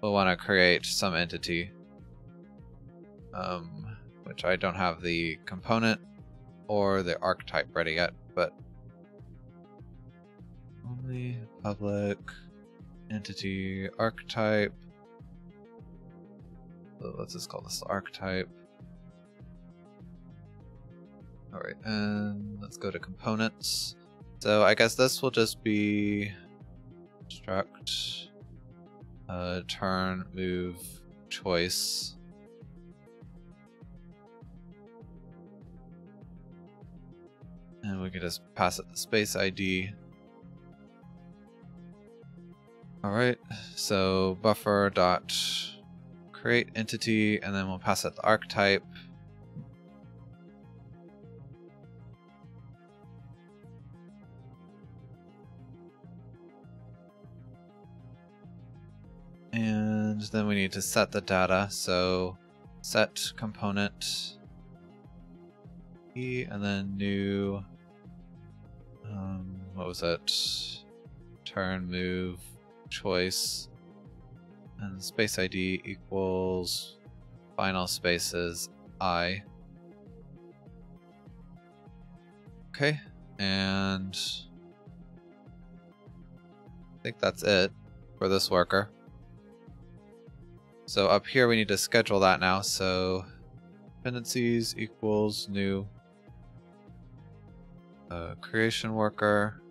Speaker 1: we'll want to create some entity. Um, which I don't have the component or the archetype ready yet, but only public entity archetype let's just call this archetype. Alright, and let's go to components. So I guess this will just be struct uh, turn move choice. And we can just pass it the space ID. Alright, so buffer dot create entity, and then we'll pass it the archetype. And then we need to set the data, so set component E, and then new, um, what was it? Turn, move, choice. And space ID equals final spaces I. Okay, and I think that's it for this worker. So up here we need to schedule that now, so dependencies equals new uh, creation worker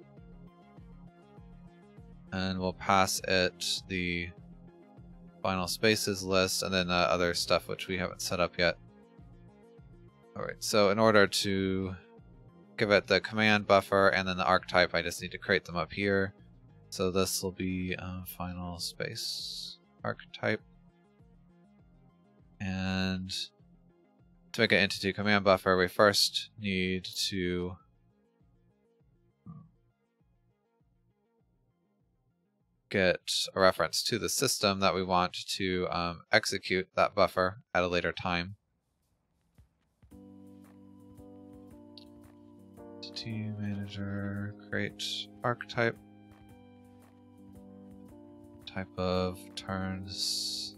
Speaker 1: and we'll pass it the final spaces list, and then uh, other stuff which we haven't set up yet. Alright, so in order to give it the command buffer and then the archetype, I just need to create them up here. So this will be uh, final space archetype. And to make an entity command buffer, we first need to get a reference to the system that we want to um, execute that buffer at a later time. Entity manager, create archetype, type of turns,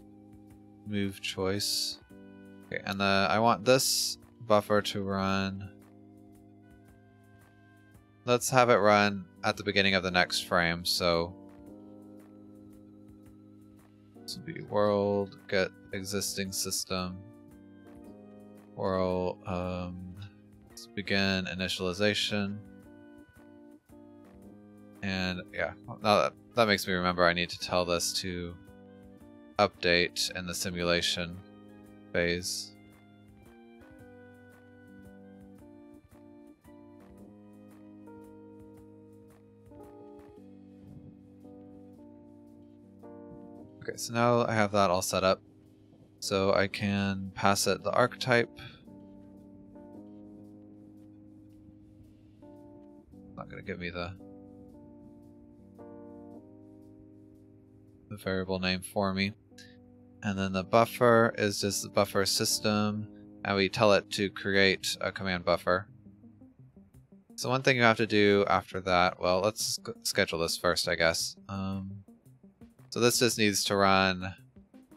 Speaker 1: move choice. Okay, and the I want this buffer to run. Let's have it run at the beginning of the next frame, so this be world, get existing system, world, um, begin initialization. And yeah, now that, that makes me remember I need to tell this to update in the simulation phase. Okay, so now I have that all set up. So I can pass it the archetype. Not gonna give me the the variable name for me. And then the buffer is just the buffer system, and we tell it to create a command buffer. So one thing you have to do after that, well, let's schedule this first, I guess. Um, so this just needs to run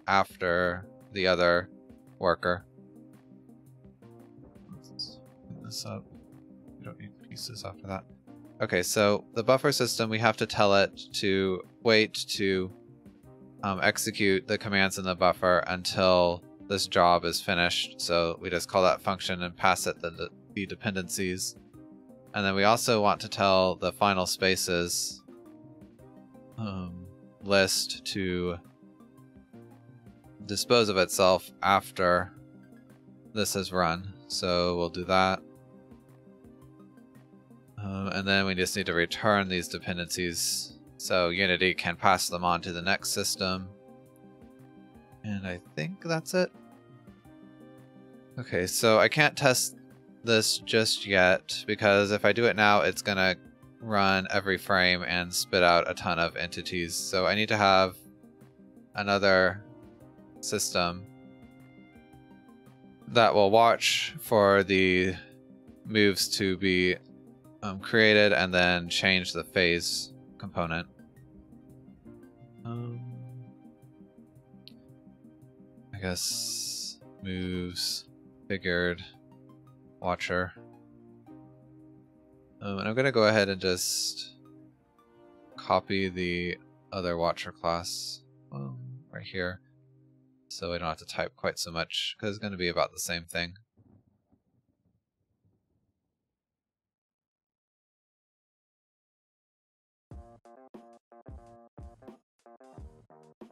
Speaker 1: after the other worker. Let's this up. We don't need pieces after that. Okay, so the buffer system, we have to tell it to wait to um, execute the commands in the buffer until this job is finished. So we just call that function and pass it the, the dependencies. And then we also want to tell the final spaces um, list to dispose of itself after this has run. So we'll do that. Um, and then we just need to return these dependencies so Unity can pass them on to the next system. And I think that's it. Okay, so I can't test this just yet because if I do it now, it's going to run every frame and spit out a ton of entities. So I need to have another system that will watch for the moves to be um, created and then change the phase component. Um, I guess moves, figured, watcher. Um, and I'm gonna go ahead and just copy the other watcher class um, right here so I don't have to type quite so much because it's going to be about the same thing.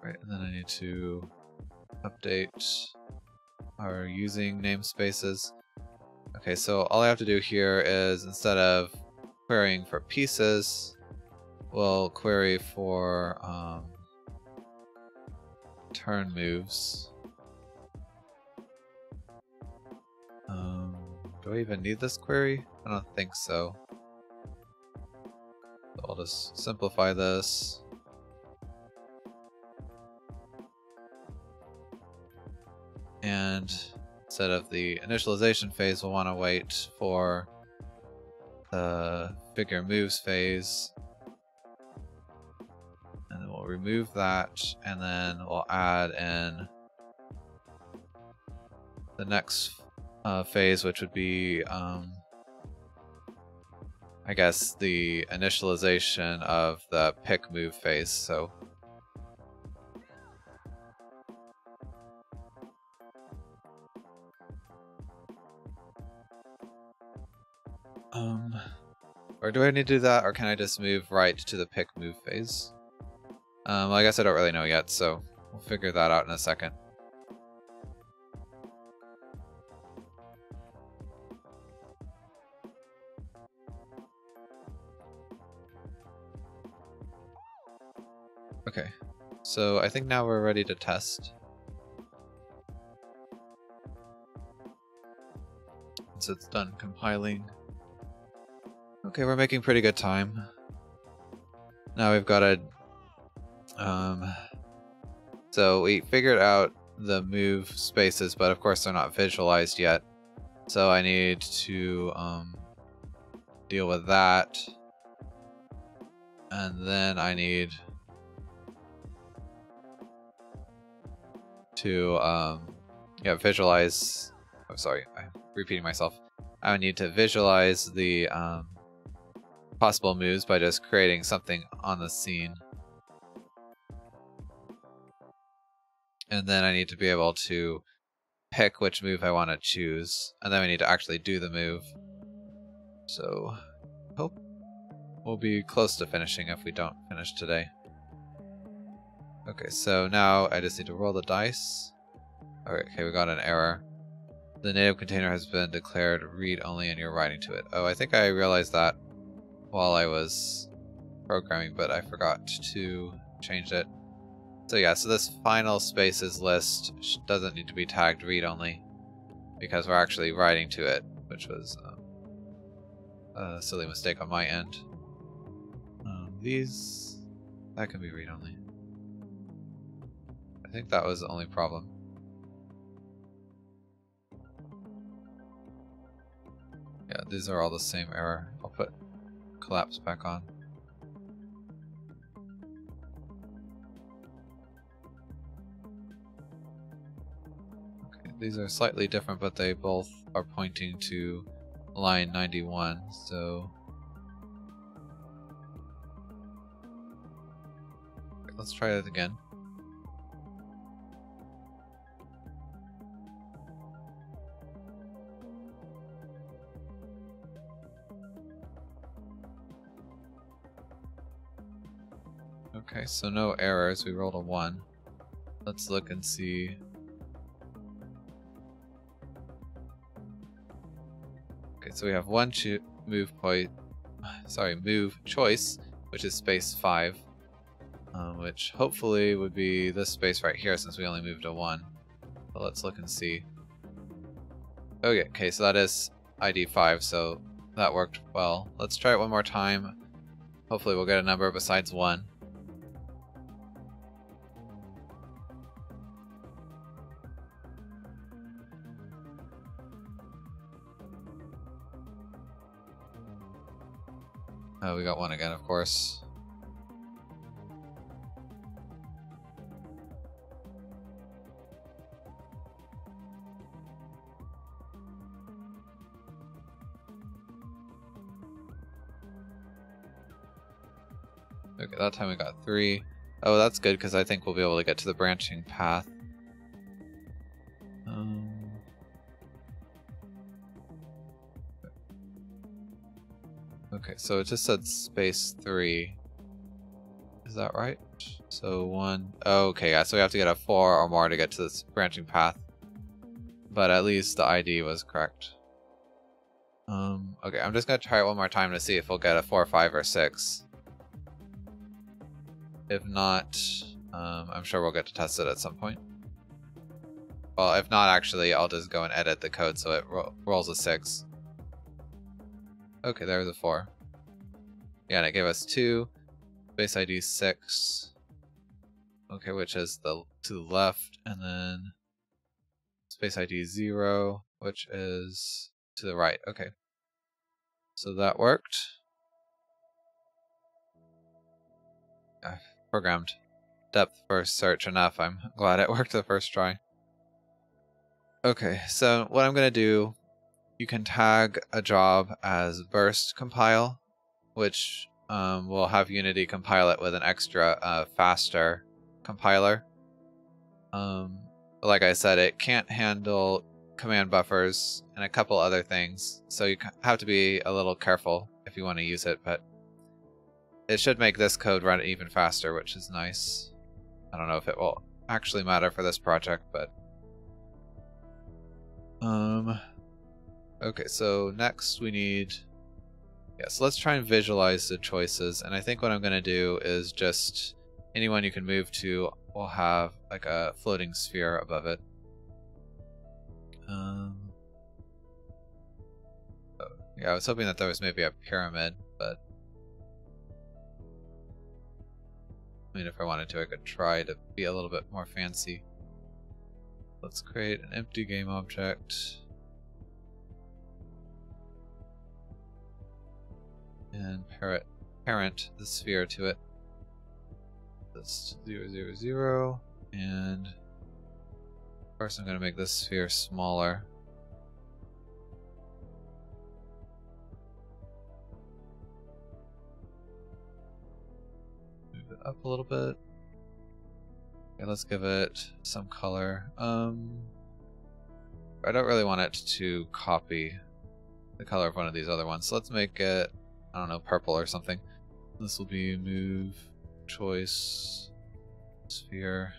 Speaker 1: Right, and then I need to update our using namespaces. Okay, so all I have to do here is instead of querying for pieces, we'll query for um, turn moves. Um, do I even need this query? I don't think so. so I'll just simplify this. And instead of the initialization phase, we'll want to wait for the figure moves phase. And then we'll remove that, and then we'll add in the next uh, phase, which would be, um, I guess, the initialization of the pick move phase. So Um, or do I need to do that, or can I just move right to the pick move phase? Um, I guess I don't really know yet, so we'll figure that out in a second. Okay, so I think now we're ready to test. So it's done compiling. Okay, we're making pretty good time. Now we've got a... Um, so we figured out the move spaces, but of course they're not visualized yet. So I need to um, deal with that. And then I need to um, yeah, visualize. I'm oh, sorry, I'm repeating myself. I need to visualize the um, possible moves by just creating something on the scene. And then I need to be able to pick which move I want to choose. And then we need to actually do the move. So, hope we'll be close to finishing if we don't finish today. Okay, so now I just need to roll the dice. Okay, we got an error. The native container has been declared read-only and you're writing to it. Oh, I think I realized that while I was programming, but I forgot to change it. So yeah, so this final spaces list doesn't need to be tagged read-only because we're actually writing to it, which was um, a silly mistake on my end. Um, these, that can be read-only. I think that was the only problem. Yeah, these are all the same error. I'll put collapse back on. Okay, these are slightly different, but they both are pointing to line 91, so... let's try that again. Okay, so no errors. We rolled a 1. Let's look and see. Okay, so we have one move point, *sighs* sorry, move choice, which is space 5, um, which hopefully would be this space right here since we only moved a 1. But let's look and see. Okay, okay, so that is ID 5, so that worked well. Let's try it one more time. Hopefully we'll get a number besides 1. We got one again, of course. Okay, that time we got three. Oh, that's good because I think we'll be able to get to the branching path. So it just said space three. Is that right? So one. Oh, okay, yeah. So we have to get a four or more to get to this branching path. But at least the ID was correct. Um. Okay, I'm just gonna try it one more time to see if we'll get a four, five, or six. If not, um, I'm sure we'll get to test it at some point. Well, if not, actually, I'll just go and edit the code so it ro rolls a six. Okay, there was a 4. Yeah, and it gave us 2. Base ID 6. Okay, which is the to the left, and then space ID 0, which is to the right. Okay. So that worked. I've programmed depth first search enough. I'm glad it *laughs* worked the first try. Okay, so what I'm going to do you can tag a job as burst compile, which um, will have Unity compile it with an extra uh, faster compiler. Um, like I said, it can't handle command buffers and a couple other things, so you have to be a little careful if you want to use it, but it should make this code run even faster, which is nice. I don't know if it will actually matter for this project, but... Um, Okay, so next we need... Yeah, so let's try and visualize the choices, and I think what I'm going to do is just anyone you can move to will have like a floating sphere above it. Um, oh, yeah, I was hoping that there was maybe a pyramid, but I mean, if I wanted to, I could try to be a little bit more fancy. Let's create an empty game object. And parent, parent the sphere to it. That's 0, 0, 0. And course I'm going to make this sphere smaller. Move it up a little bit. Okay, let's give it some color. Um, I don't really want it to copy the color of one of these other ones, so let's make it, I don't know, purple or something. This will be move, choice, sphere.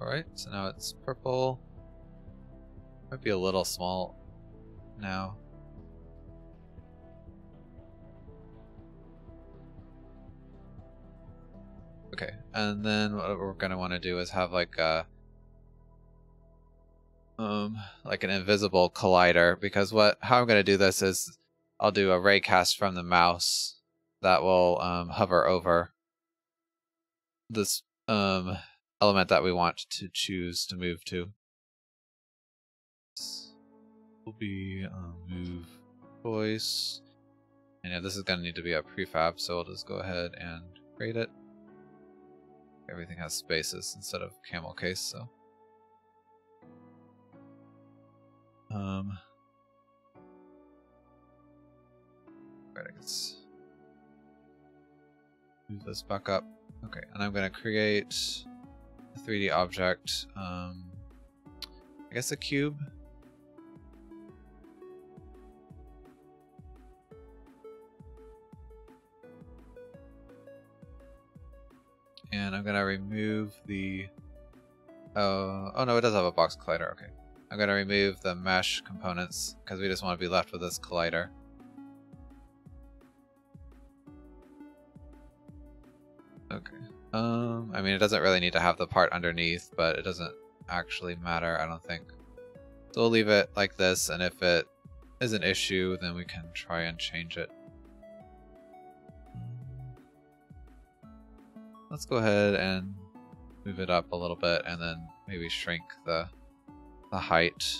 Speaker 1: Alright, so now it's purple. Might be a little small now. Okay, and then what we're gonna want to do is have like a um like an invisible collider because what how I'm gonna do this is I'll do a raycast from the mouse that will um, hover over this um element that we want to choose to move to will be uh, move choice. And yeah, this is going to need to be a prefab, so we'll just go ahead and create it. Everything has spaces instead of camel case, so. Um. Right, I guess. Move this back up. Okay, and I'm to create a 3D object. Um, I guess a cube. And I'm gonna remove the... Oh, oh no, it does have a box collider, okay. I'm gonna remove the mesh components, because we just want to be left with this collider. Okay. Um, I mean, it doesn't really need to have the part underneath, but it doesn't actually matter, I don't think. So we'll leave it like this, and if it is an issue, then we can try and change it. Let's go ahead and move it up a little bit and then maybe shrink the, the height.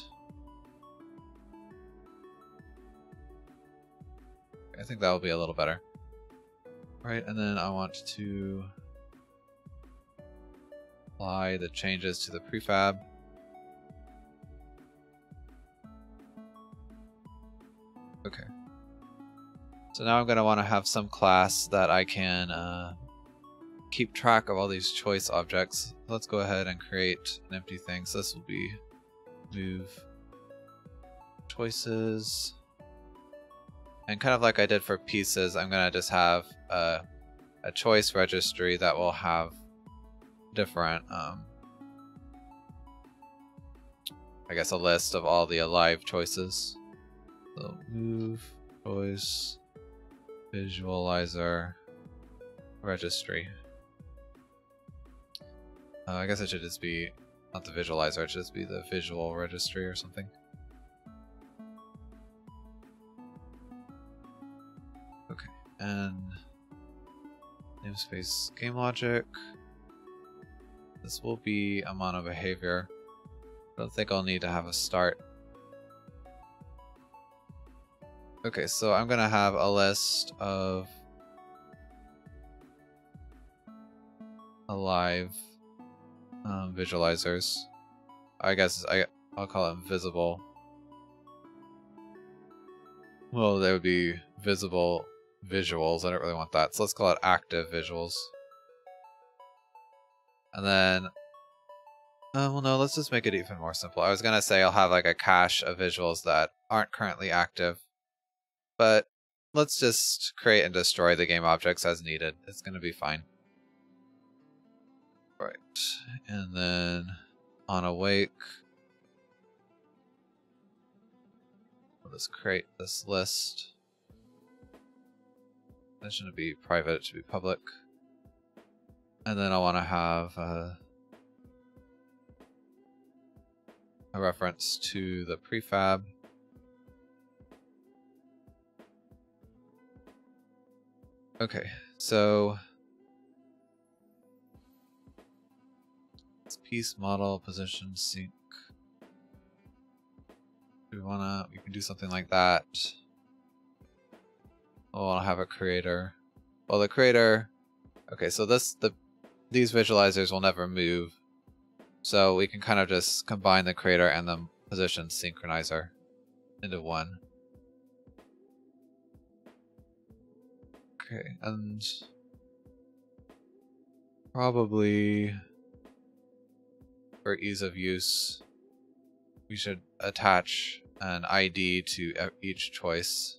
Speaker 1: I think that will be a little better. Right, and then I want to apply the changes to the prefab. Okay. So now I'm going to want to have some class that I can uh, keep track of all these choice objects. Let's go ahead and create an empty thing. So this will be move choices. And kind of like I did for pieces, I'm going to just have a, a, choice registry that will have different, um, I guess, a list of all the alive choices. So move, choice, visualizer, registry. Uh, I guess it should just be, not the visualizer, it should just be the visual registry or something. Okay, and namespace game logic. This will be a mono behavior. I don't think I'll need to have a start. Okay, so I'm gonna have a list of alive um, visualizers. I guess I I'll call them visible. Well, they would be visible visuals. I don't really want that, so let's call it active visuals. And then, uh, well, no, let's just make it even more simple. I was gonna say I'll have like a cache of visuals that aren't currently active, but let's just create and destroy the game objects as needed. It's gonna be fine. Right, and then on awake. Let's create this list. That shouldn't be private, it should be public. And then I want to have uh, a reference to the prefab. Okay, so piece model position sync. We wanna we can do something like that. Oh, I'll have a creator. Well the creator okay, so this the these visualizers will never move. So we can kind of just combine the creator and the position synchronizer into one. Okay, and probably for ease of use, we should attach an ID to each choice.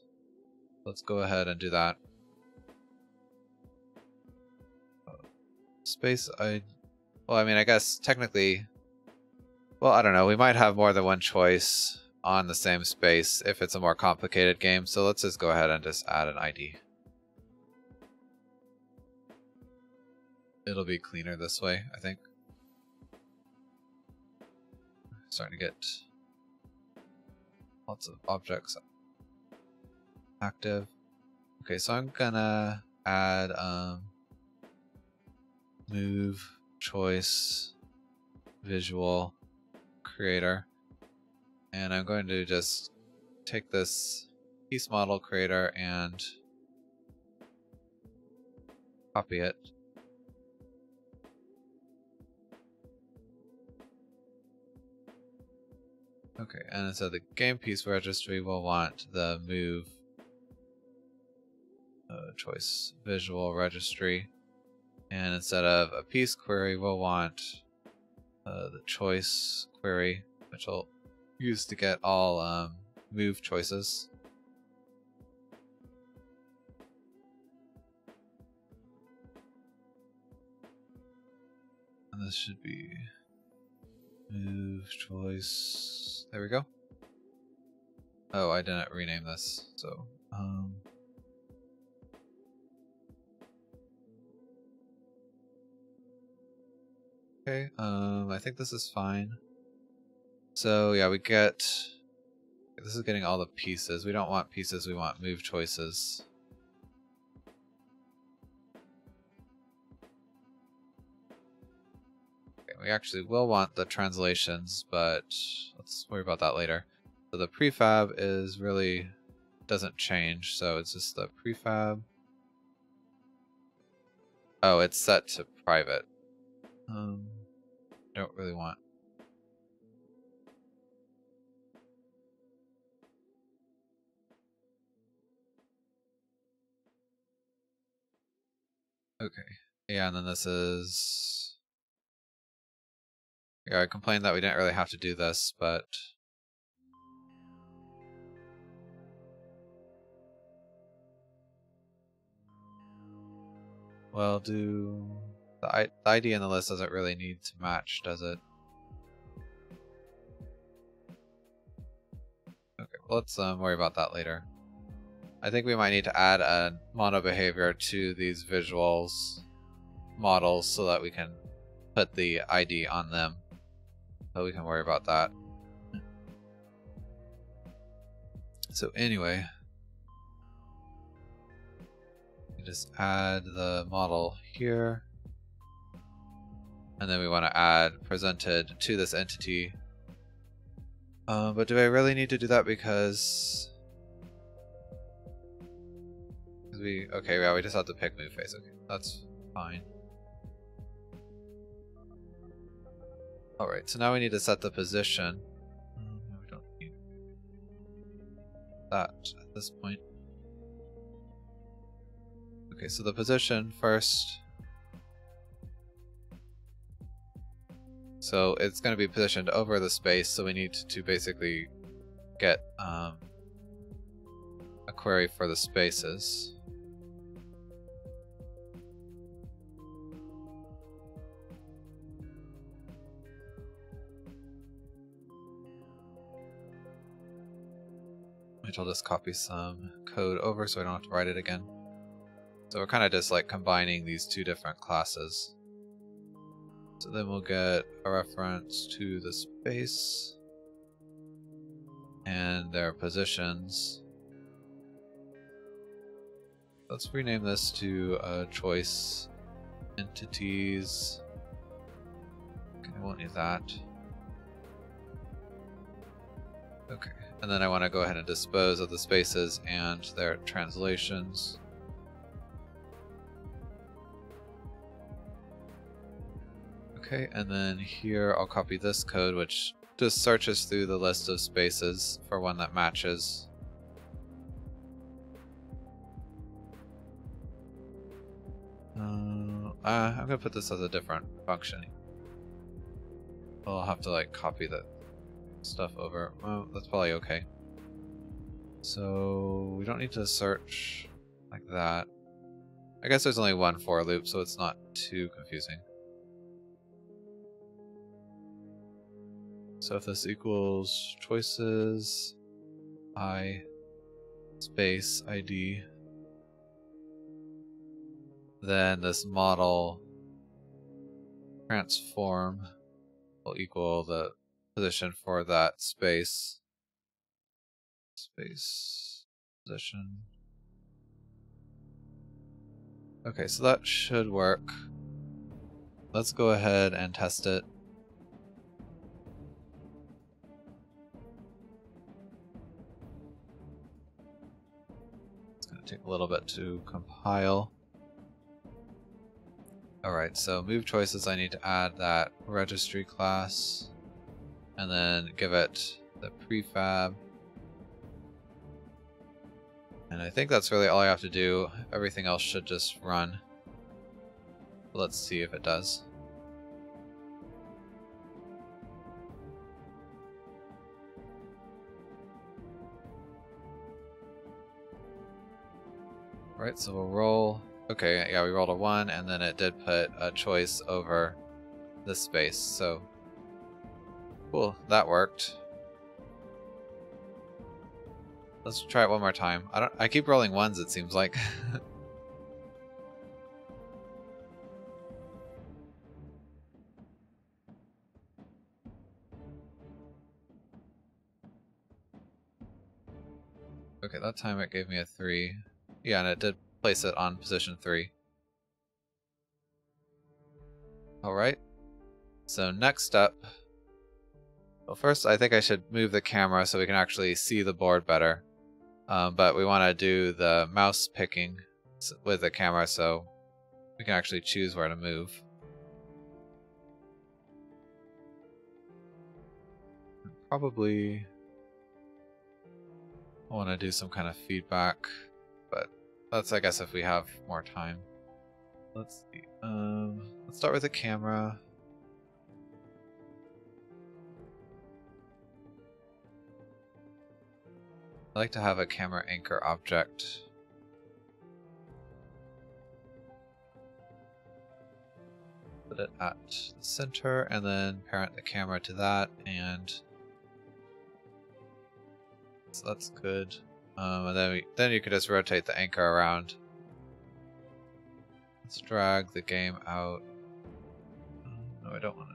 Speaker 1: Let's go ahead and do that. Space I well, I mean, I guess technically well, I don't know. We might have more than one choice on the same space if it's a more complicated game. So let's just go ahead and just add an ID. It'll be cleaner this way, I think. Starting to get lots of objects active. Okay, so I'm gonna add um, move, choice, visual, creator. And I'm going to just take this piece model creator and copy it Okay, and so the game piece registry will want the move uh, choice visual registry. And instead of a piece query, we'll want uh, the choice query, which will use to get all um, move choices. And this should be move choice there we go. Oh, I didn't rename this, so um Okay, um I think this is fine. So yeah, we get this is getting all the pieces. We don't want pieces, we want move choices. We actually will want the translations, but let's worry about that later. So the prefab is really doesn't change, so it's just the prefab. Oh, it's set to private. Um, don't really want. Okay. Yeah, and then this is yeah, I complained that we didn't really have to do this, but... Well, do... The, I the ID in the list doesn't really need to match, does it? Okay, well, let's um, worry about that later. I think we might need to add a mono behavior to these visuals models so that we can put the ID on them. But we can worry about that. So anyway, just add the model here. And then we want to add presented to this entity. Uh, but do I really need to do that because we okay yeah we just have to pick move face okay that's fine Alright, so now we need to set the position. Mm, we don't need that at this point. Okay, so the position first. So it's going to be positioned over the space, so we need to basically get um, a query for the spaces. Which I'll just copy some code over so I don't have to write it again. So we're kind of just like combining these two different classes. So then we'll get a reference to the space and their positions. Let's rename this to uh, choice entities. Okay, I won't need that. Okay, and then I want to go ahead and dispose of the spaces and their translations. Okay, and then here I'll copy this code, which just searches through the list of spaces for one that matches. Uh, I'm gonna put this as a different function. I'll have to like copy the stuff over. Well, that's probably okay. So we don't need to search like that. I guess there's only one for loop, so it's not too confusing. So if this equals choices, i space id, then this model transform will equal the position for that space. Space position. Okay, so that should work. Let's go ahead and test it. It's going to take a little bit to compile. Alright, so move choices, I need to add that registry class and then give it the prefab. And I think that's really all I have to do. Everything else should just run. Let's see if it does. Right, so we'll roll. Okay, yeah, we rolled a 1, and then it did put a choice over this space, so Cool, that worked. Let's try it one more time. I don't I keep rolling ones it seems like. *laughs* okay, that time it gave me a 3. Yeah, and it did place it on position 3. Alright. So next up, well, first I think I should move the camera so we can actually see the board better. Um, but we want to do the mouse picking with the camera so we can actually choose where to move. Probably I want to do some kind of feedback, but that's I guess if we have more time. Let's see. Um, let's start with the camera. I like to have a camera anchor object. Put it at the center and then parent the camera to that and so that's good. Um, and then we, then you could just rotate the anchor around. Let's drag the game out. No, I don't want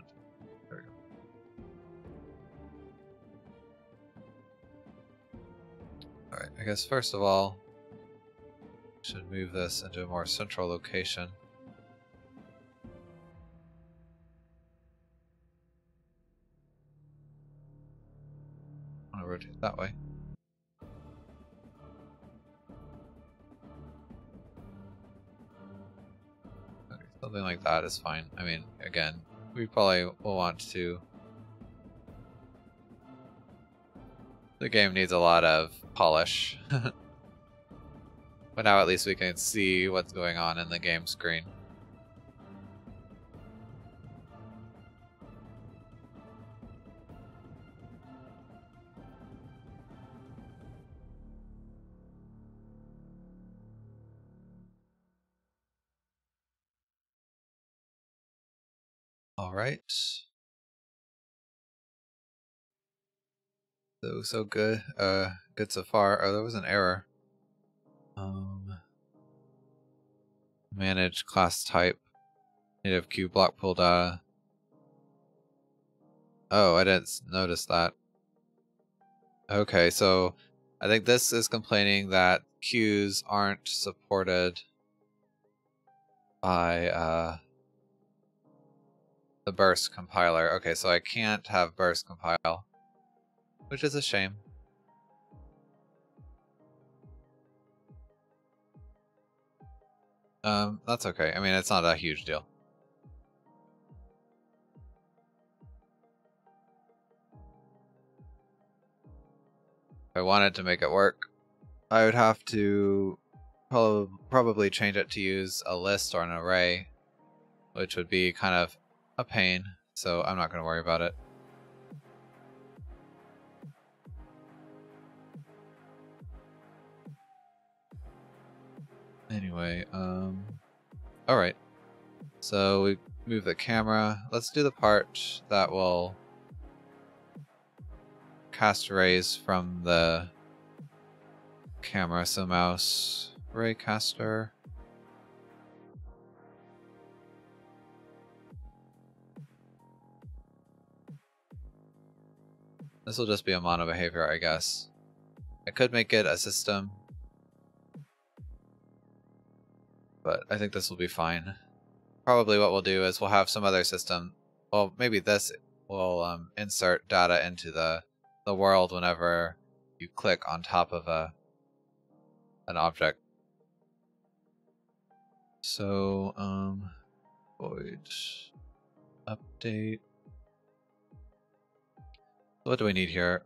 Speaker 1: Alright, I guess first of all, should move this into a more central location. I want to rotate that way. Something like that is fine. I mean, again, we probably will want to The game needs a lot of polish. *laughs* but now at least we can see what's going on in the game screen. All right. So so good. Uh, good so far. Oh, there was an error. Um, manage class type. NativeQueue block pull data. Oh, I didn't notice that. Okay, so I think this is complaining that queues aren't supported by uh, the burst compiler. Okay, so I can't have burst compile, which is a shame. Um, that's okay. I mean, it's not a huge deal. If I wanted to make it work, I would have to prob probably change it to use a list or an array, which would be kind of a pain, so I'm not going to worry about it. Anyway, um, alright. So we move the camera. Let's do the part that will cast rays from the camera. So mouse, ray caster. This will just be a mono behavior, I guess. I could make it a system, but I think this will be fine. Probably what we'll do is we'll have some other system, well, maybe this will um, insert data into the the world whenever you click on top of a an object. So, um, void update. What do we need here?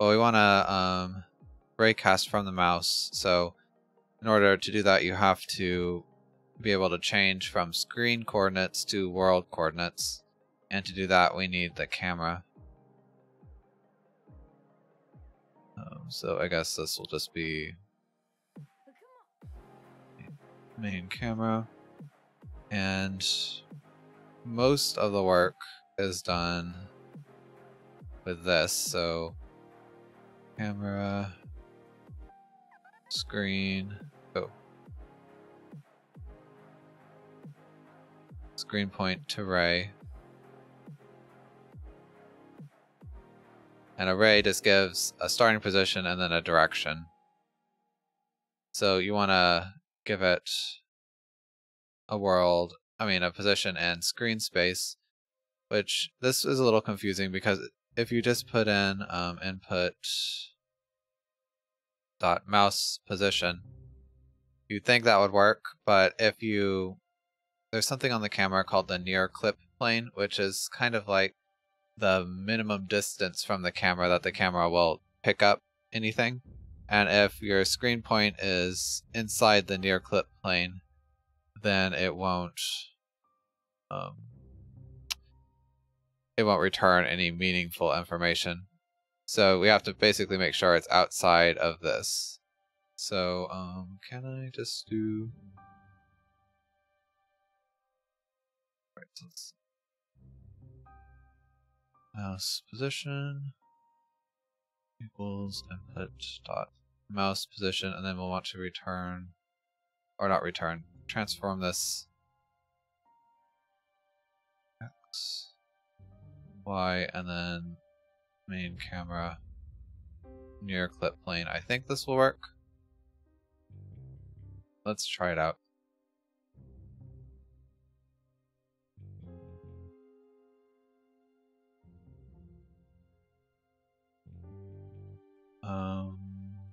Speaker 1: Well, we want to um, raycast from the mouse. So, in order to do that, you have to be able to change from screen coordinates to world coordinates. And to do that, we need the camera. Um, so I guess this will just be main camera. And most of the work is done with this. So camera, screen, oh. Screen point to ray. An array just gives a starting position and then a direction. So you want to give it a world, I mean a position and screen space, which this is a little confusing because if you just put in um, input dot mouse position, you'd think that would work, but if you there's something on the camera called the near clip plane, which is kind of like the minimum distance from the camera that the camera will pick up anything. And if your screen point is inside the near clip plane, then it won't um, it won't return any meaningful information. So we have to basically make sure it's outside of this. So um, can I just do? Let's mouse position equals input dot mouse position and then we'll want to return or not return transform this x y and then main camera near clip plane. I think this will work. Let's try it out Um,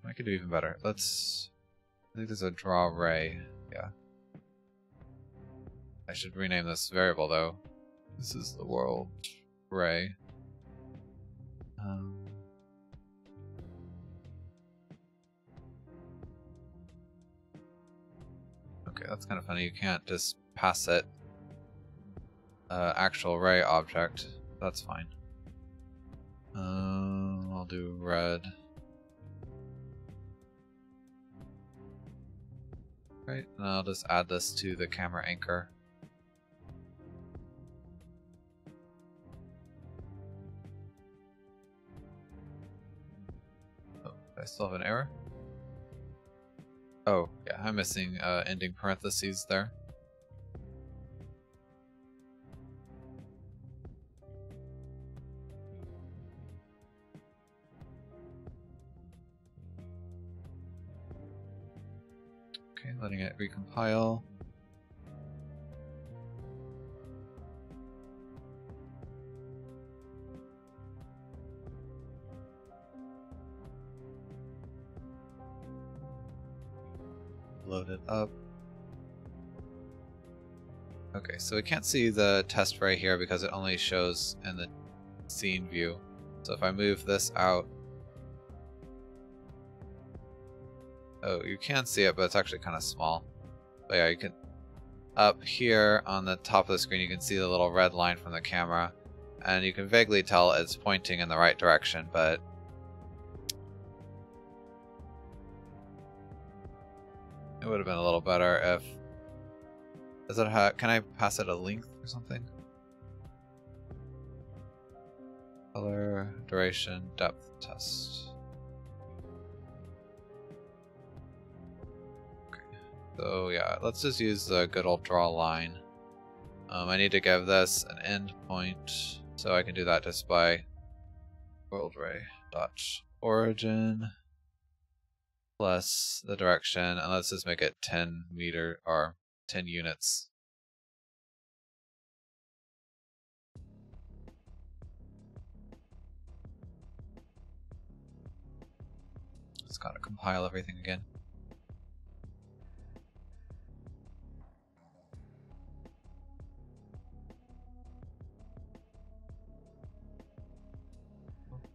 Speaker 1: I could do even better. Let's. I think there's a draw ray. Yeah. I should rename this variable though. This is the world ray. Um, okay, that's kind of funny. You can't just pass it uh, actual ray object. That's fine. Um, I'll do red. Right, and I'll just add this to the camera anchor. Oh, I still have an error? Oh, yeah, I'm missing uh, ending parentheses there. Letting it recompile. Load it up. Okay, so we can't see the test right here because it only shows in the scene view. So if I move this out, Oh, you can see it, but it's actually kind of small. But yeah, you can... Up here on the top of the screen, you can see the little red line from the camera. And you can vaguely tell it's pointing in the right direction, but... It would have been a little better if... Is it have... Can I pass it a length or something? Color, duration, depth, test. So yeah, let's just use the good old draw line. Um, I need to give this an end point, so I can do that just by world ray dot origin plus the direction, and let's just make it 10 meter or 10 units. Just gotta compile everything again.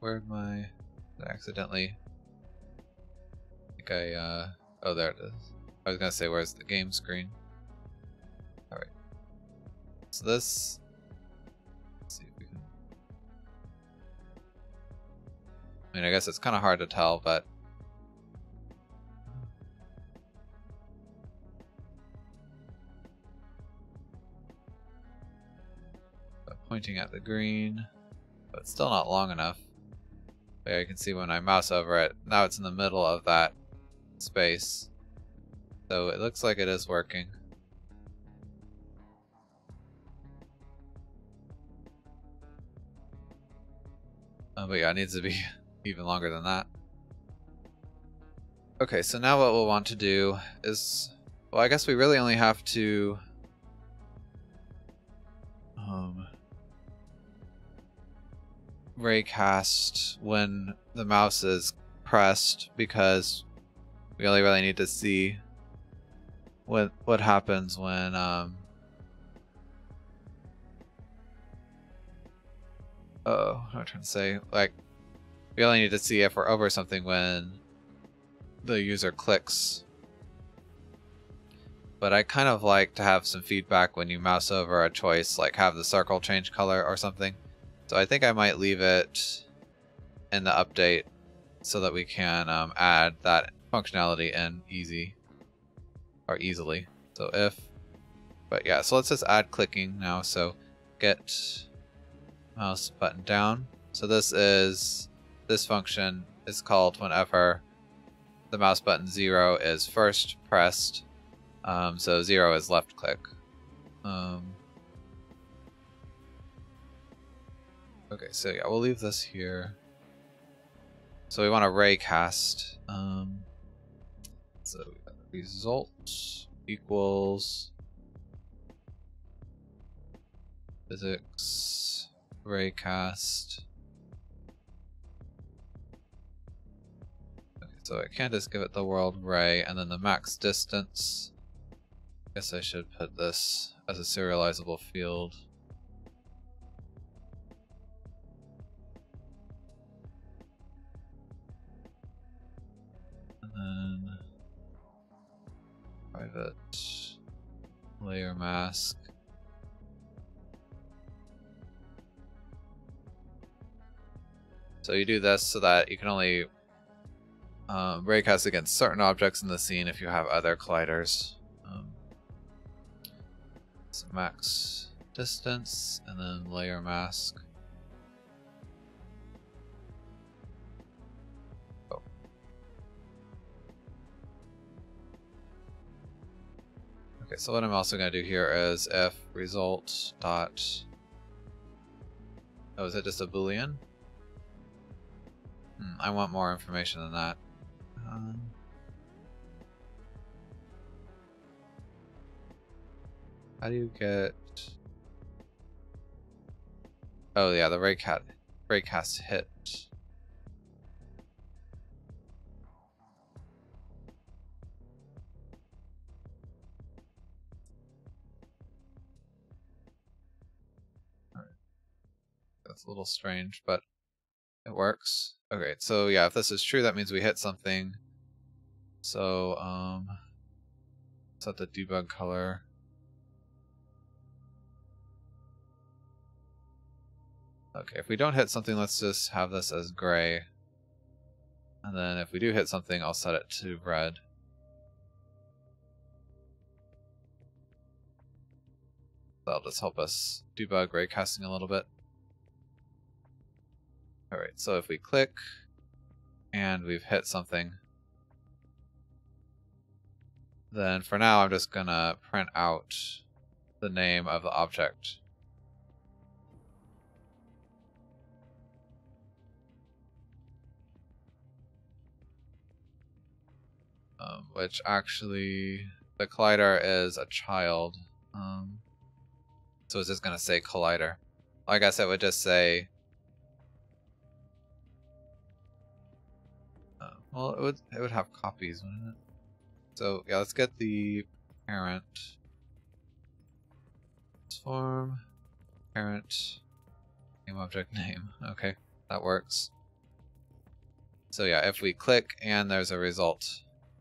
Speaker 1: Where my I accidentally I think I uh oh there it is. I was gonna say where's the game screen. Alright. So this see if we can I mean I guess it's kinda hard to tell, but pointing at the green, but still not long enough. There you can see when I mouse over it, now it's in the middle of that space. So it looks like it is working. Oh, but yeah, it needs to be *laughs* even longer than that. Okay, so now what we'll want to do is, well, I guess we really only have to um, raycast when the mouse is pressed because we only really need to see what what happens when um oh I'm trying to say? Like we only need to see if we're over something when the user clicks. But I kind of like to have some feedback when you mouse over a choice like have the circle change color or something so I think I might leave it in the update so that we can um, add that functionality in easy or easily. So if, but yeah, so let's just add clicking now. So get mouse button down. So this is, this function is called whenever the mouse button zero is first pressed. Um, so zero is left click. Um, Okay, so yeah, we'll leave this here. So we want to raycast. Um, so result equals physics raycast. Okay, so I can't just give it the world ray and then the max distance. I Guess I should put this as a serializable field. Then private layer mask. So you do this so that you can only um, raycast against certain objects in the scene if you have other colliders. Um, so max distance and then layer mask. Okay, so what I'm also going to do here is if result dot... Oh, is that just a boolean? Hmm, I want more information than that. Um, how do you get... Oh yeah, the raycast, raycast hit. That's a little strange, but it works. Okay, so yeah, if this is true, that means we hit something. So, um, set the debug color. Okay, if we don't hit something, let's just have this as gray. And then if we do hit something, I'll set it to red. That'll just help us debug raycasting a little bit. Alright, so if we click and we've hit something, then for now I'm just gonna print out the name of the object. Um, which actually, the collider is a child. Um, so it's just gonna say collider. I guess it would just say Well, it would it would have copies, wouldn't it? So yeah, let's get the parent form parent name object name. *laughs* Okay, that works. So yeah, if we click and there's a result,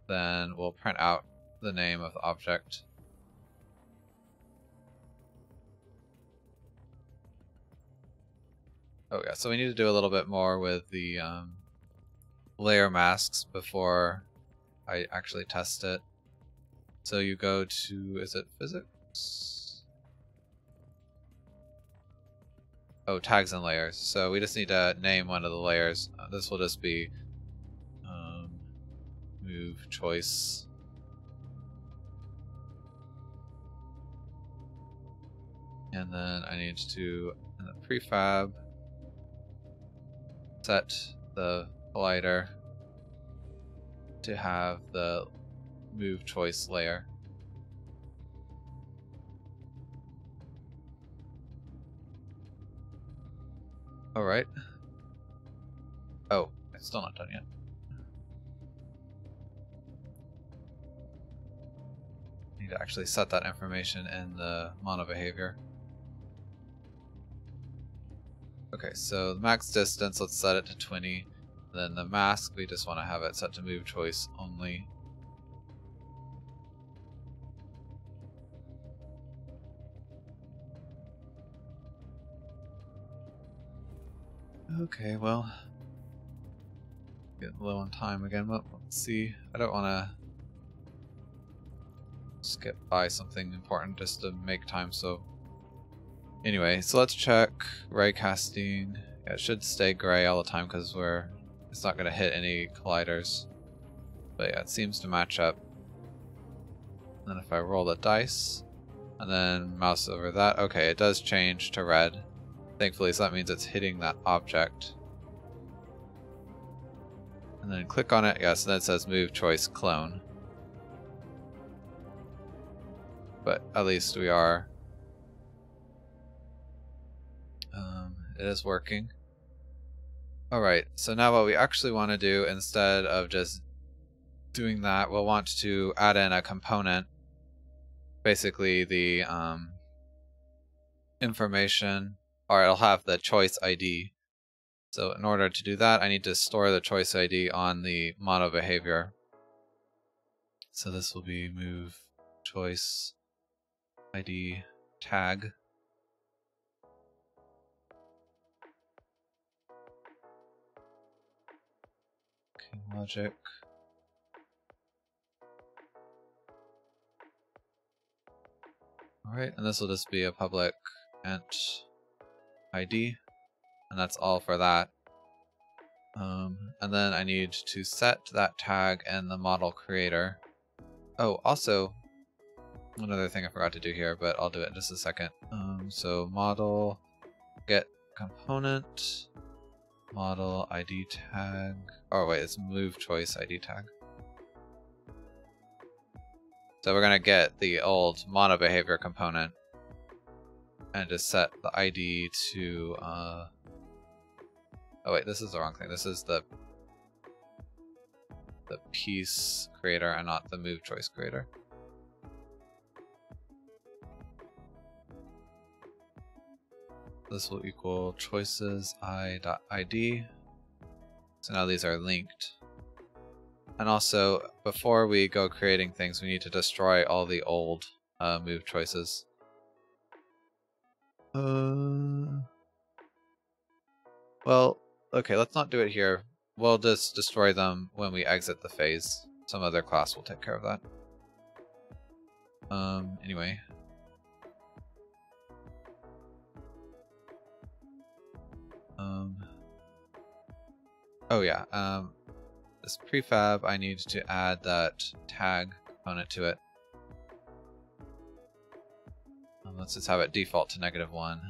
Speaker 1: then we'll print out the name of the object. Oh yeah, so we need to do a little bit more with the um, layer masks before I actually test it. So you go to, is it physics? Oh, tags and layers. So we just need to name one of the layers. Uh, this will just be um, move choice. And then I need to, in the prefab, set the collider to have the move choice layer. Alright. Oh, it's still not done yet. Need to actually set that information in the mono behavior. Okay, so the max distance, let's set it to 20. Then the mask, we just want to have it set to move choice only. Okay, well, getting low on time again. Well, let's see. I don't want to skip by something important just to make time. So, anyway, so let's check raycasting. Yeah, it should stay gray all the time because we're it's not going to hit any colliders. But yeah, it seems to match up. And then if I roll the dice, and then mouse over that, okay, it does change to red. Thankfully, so that means it's hitting that object. And then click on it, yes, and then it says move choice clone. But at least we are. Um, it is working. Alright, so now what we actually want to do instead of just doing that, we'll want to add in a component, basically the um, information, or it'll have the choice ID. So in order to do that, I need to store the choice ID on the mono behavior. So this will be move choice ID tag. Logic. Alright, and this will just be a public int ID, and that's all for that. Um, and then I need to set that tag in the model creator. Oh, also, another thing I forgot to do here, but I'll do it in just a second. Um, so model get component model ID tag. Oh wait, it's move choice ID tag. So we're gonna get the old mono behavior component and just set the ID to. Uh... Oh wait, this is the wrong thing. This is the the piece creator and not the move choice creator. This will equal choices i.id. So now these are linked. And also, before we go creating things, we need to destroy all the old uh, move choices. Uh, well, okay, let's not do it here. We'll just destroy them when we exit the phase. Some other class will take care of that. Um, anyway, Um, oh yeah, um, this prefab, I need to add that tag component to it. Um, let's just have it default to negative one.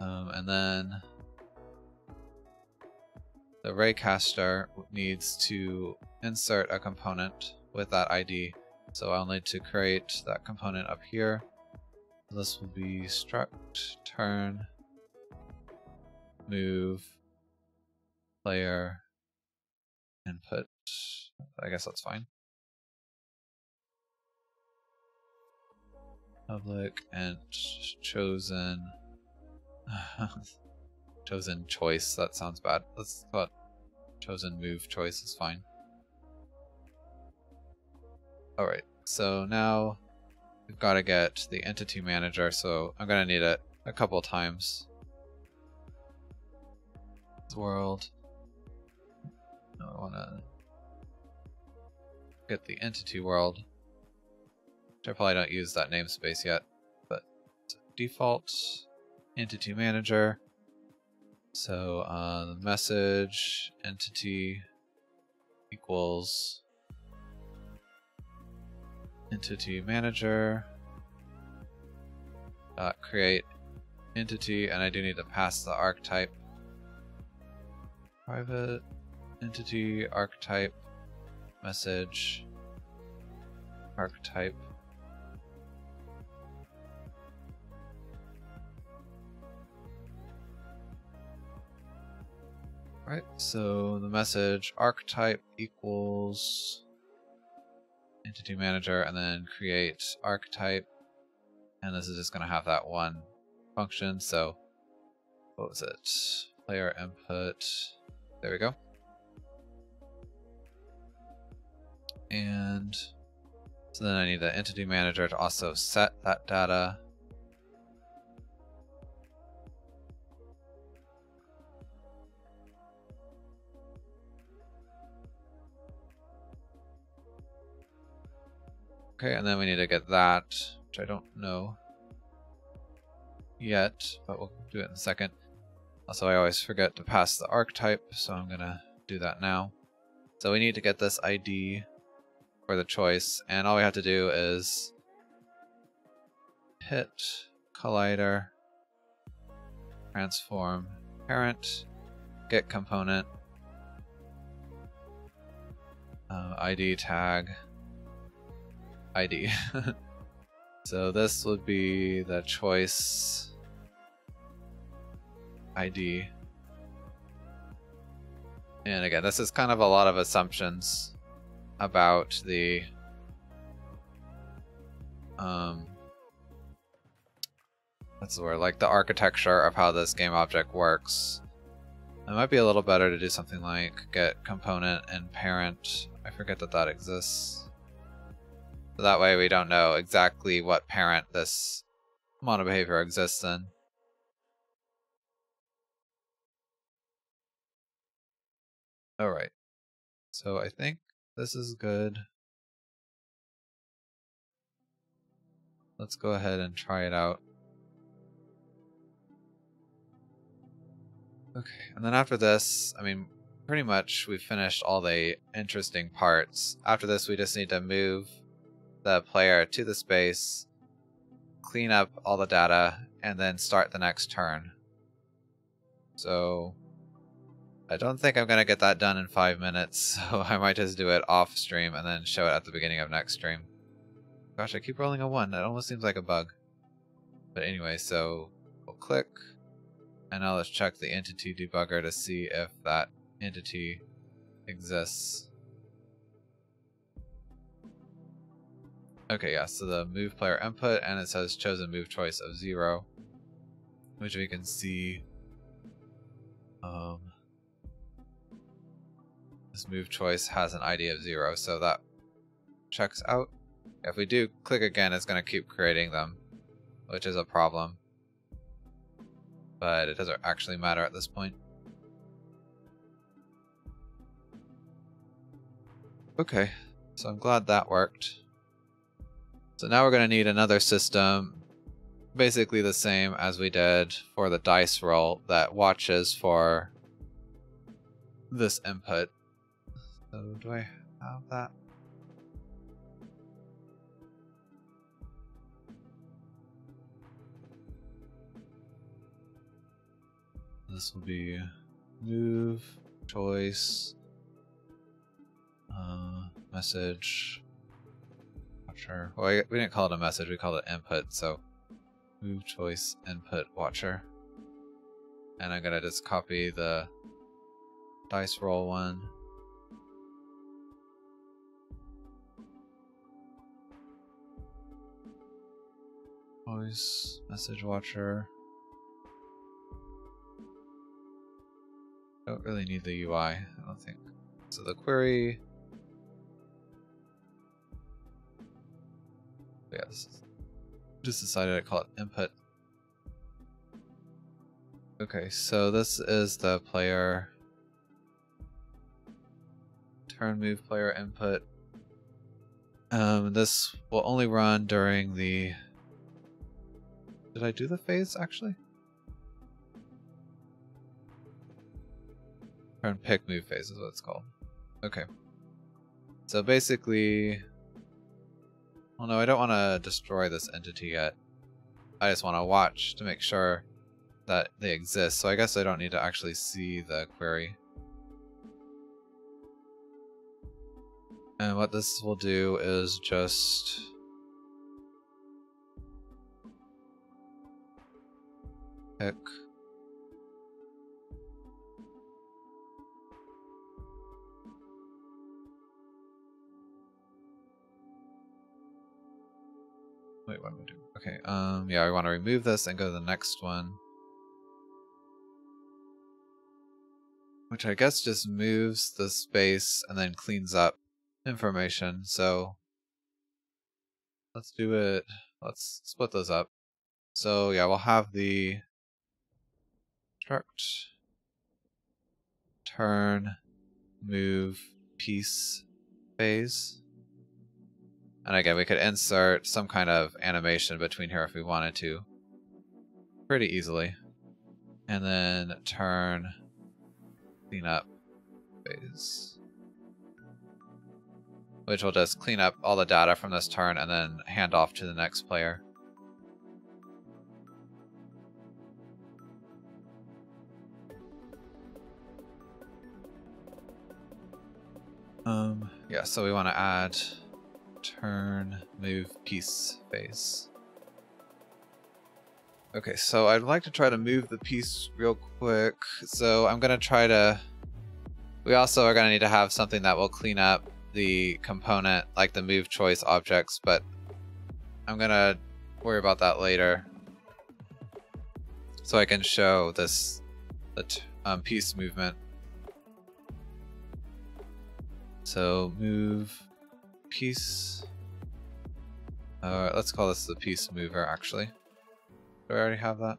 Speaker 1: Um, and then the raycaster needs to insert a component with that ID. So I'll need to create that component up here. This will be struct, turn, move, player, input. I guess that's fine. Public and chosen. *laughs* chosen choice, that sounds bad. Let's it chosen move choice is fine. Alright, so now we've got to get the entity manager, so I'm going to need it a couple times. World. I want to get the entity world. I probably don't use that namespace yet, but default entity manager. So uh, message entity equals entity manager dot create entity and I do need to pass the archetype. Private entity archetype message archetype. Right, so the message archetype equals entity manager and then create archetype. And this is just going to have that one function. So what was it? Player input. There we go. And so then I need the entity manager to also set that data Okay, and then we need to get that, which I don't know yet, but we'll do it in a second. Also, I always forget to pass the archetype, so I'm going to do that now. So we need to get this ID for the choice, and all we have to do is hit collider, transform parent, get component, uh, ID tag, ID. *laughs* so this would be the choice ID. And again, this is kind of a lot of assumptions about the um that's word like the architecture of how this game object works. It might be a little better to do something like get component and parent. I forget that that exists. So that way we don't know exactly what parent this monobehavior exists in. Alright. So I think this is good. Let's go ahead and try it out. Okay, and then after this, I mean, pretty much we've finished all the interesting parts. After this, we just need to move the player to the space, clean up all the data, and then start the next turn. So I don't think I'm going to get that done in five minutes, *laughs* so I might just do it off stream and then show it at the beginning of next stream. Gosh, I keep rolling a one. That almost seems like a bug. But anyway, so we'll click, and now let's check the entity debugger to see if that entity exists. Okay, yeah, so the move player input and it says chosen move choice of zero, which we can see. Um, this move choice has an ID of zero, so that checks out. If we do click again, it's going to keep creating them, which is a problem. But it doesn't actually matter at this point. Okay, so I'm glad that worked. So now we're going to need another system, basically the same as we did for the dice roll that watches for this input. So do I have that? This will be move, choice, uh, message. Sure. Well, we didn't call it a message. We called it input. So move choice input watcher. And I'm gonna just copy the dice roll one. Voice message watcher. Don't really need the UI, I don't think. So the query Yes. Just decided to call it input. Okay, so this is the player turn move player input. Um, this will only run during the. Did I do the phase actually? Turn pick move phase is what it's called. Okay. So basically, well, no, I don't want to destroy this entity yet. I just want to watch to make sure that they exist, so I guess I don't need to actually see the query. And what this will do is just... Pick Wait, what am I doing? Okay, um, yeah, I want to remove this and go to the next one. Which I guess just moves the space and then cleans up information, so let's do it, let's split those up. So yeah, we'll have the struct turn move piece phase and again, we could insert some kind of animation between here if we wanted to. Pretty easily. And then turn clean up phase. Which will just clean up all the data from this turn and then hand off to the next player. Um, yeah, so we want to add turn, move, piece, phase. Okay, so I'd like to try to move the piece real quick. So I'm going to try to... We also are going to need to have something that will clean up the component, like the move choice objects, but I'm going to worry about that later. So I can show this the um, piece movement. So move piece. Uh, let's call this the piece mover, actually. Do I already have that?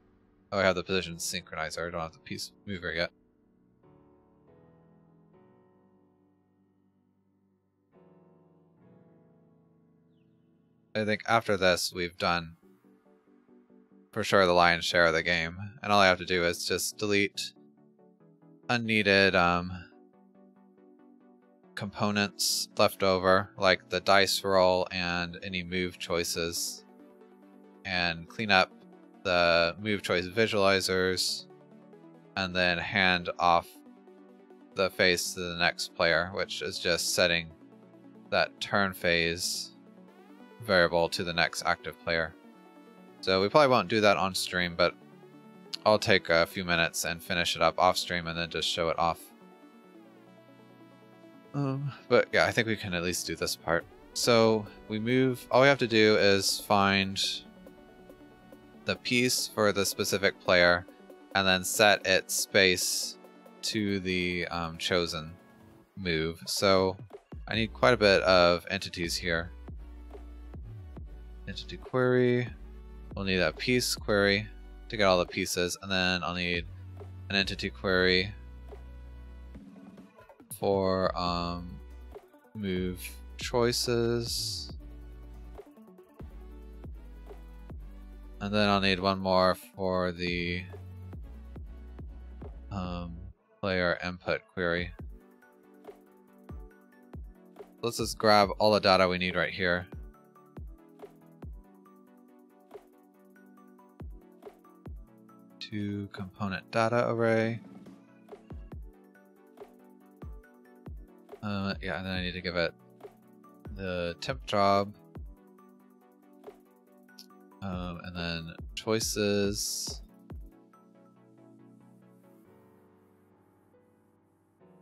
Speaker 1: Oh, I have the position synchronizer. I don't have the piece mover yet. I think after this, we've done for sure the lion's share of the game. And all I have to do is just delete unneeded um, components left over, like the dice roll and any move choices, and clean up the move choice visualizers, and then hand off the phase to the next player, which is just setting that turn phase variable to the next active player. So we probably won't do that on stream, but I'll take a few minutes and finish it up off stream and then just show it off. Um, but yeah, I think we can at least do this part. So we move, all we have to do is find the piece for the specific player and then set its space to the um, chosen move. So I need quite a bit of entities here. Entity query. We'll need a piece query to get all the pieces, and then I'll need an entity query for um, move choices. And then I'll need one more for the um, player input query. Let's just grab all the data we need right here. To component data array. Uh, yeah, and then I need to give it the temp job. Um, and then choices.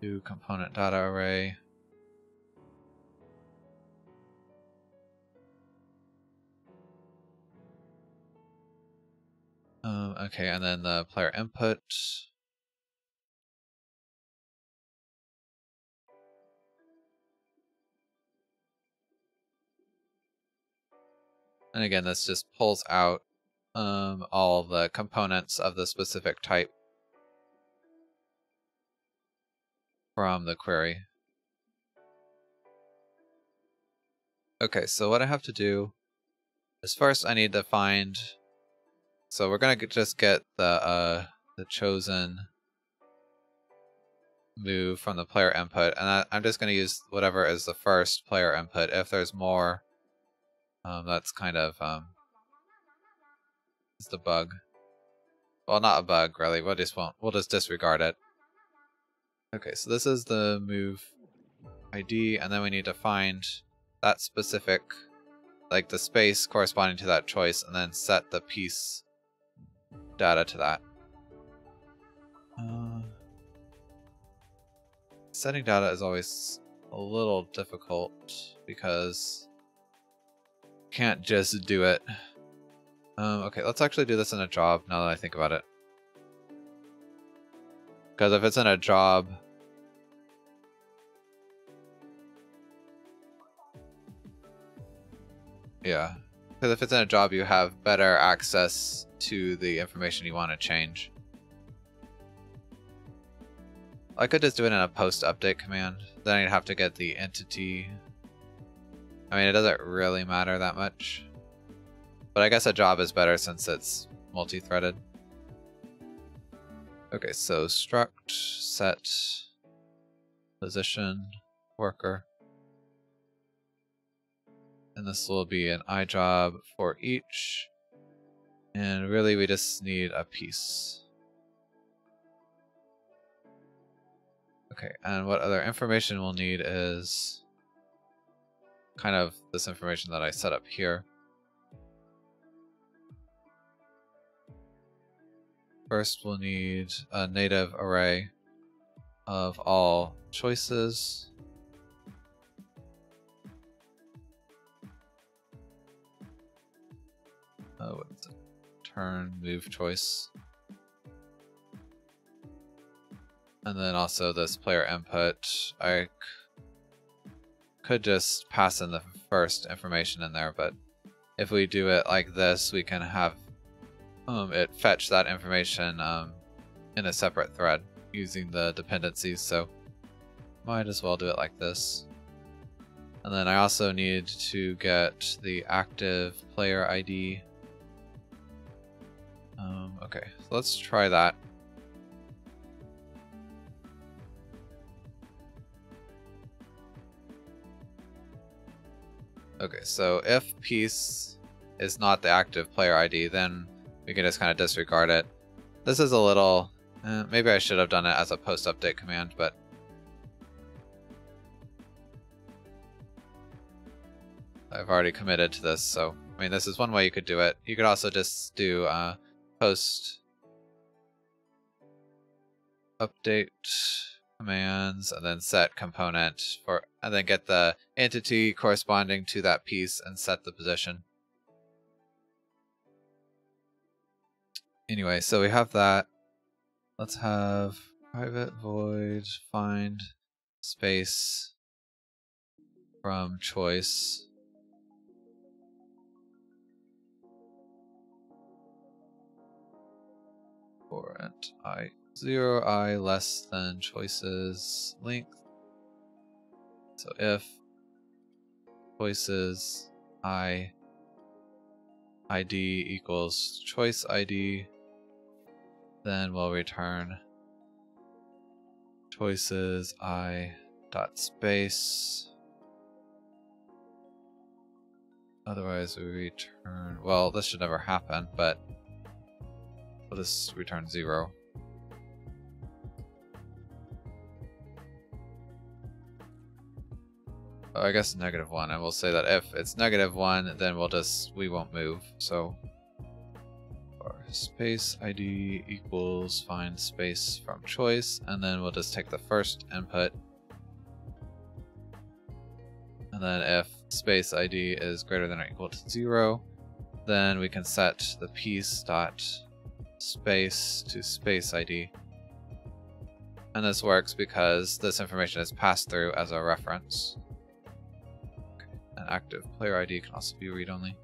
Speaker 1: To component data array. Um, okay, and then the player input. And again, this just pulls out um, all the components of the specific type from the query. Okay, so what I have to do is first I need to find so we're gonna just get the uh, the chosen move from the player input, and I, am just gonna use whatever is the first player input. If there's more, um, that's kind of um, it's the bug. Well, not a bug really. We'll just won't. We'll just disregard it. Okay, so this is the move ID, and then we need to find that specific, like the space corresponding to that choice, and then set the piece data to that. Uh, setting data is always a little difficult because can't just do it. Um, okay, let's actually do this in a job now that I think about it. Because if it's in a job, yeah. Because if it's in a job, you have better access to the information you want to change. I could just do it in a post update command. Then I'd have to get the entity. I mean, it doesn't really matter that much. But I guess a job is better since it's multi-threaded. Okay, so struct set position worker. And this will be an IJob for each. And really we just need a piece. Okay, and what other information we'll need is kind of this information that I set up here. First we'll need a native array of all choices. Oh, turn move choice. And then also this player input, I could just pass in the first information in there, but if we do it like this, we can have um, it fetch that information um, in a separate thread using the dependencies, so might as well do it like this. And then I also need to get the active player ID um, okay, so let's try that. Okay, so if piece is not the active player ID, then we can just kind of disregard it. This is a little... Eh, maybe I should have done it as a post-update command, but... I've already committed to this, so... I mean, this is one way you could do it. You could also just do uh, post update commands and then set component for and then get the entity corresponding to that piece and set the position. Anyway, so we have that. Let's have private void find space from choice. Warrant I zero i less than choices length. So if choices i id equals choice id, then we'll return choices i dot space. Otherwise we return, well this should never happen, but we'll just return zero. Oh, I guess negative one, and we'll say that if it's negative one, then we'll just, we won't move, so. Space id equals find space from choice, and then we'll just take the first input, and then if space id is greater than or equal to zero, then we can set the piece dot space to space id. And this works because this information is passed through as a reference active. Player ID can also be read-only.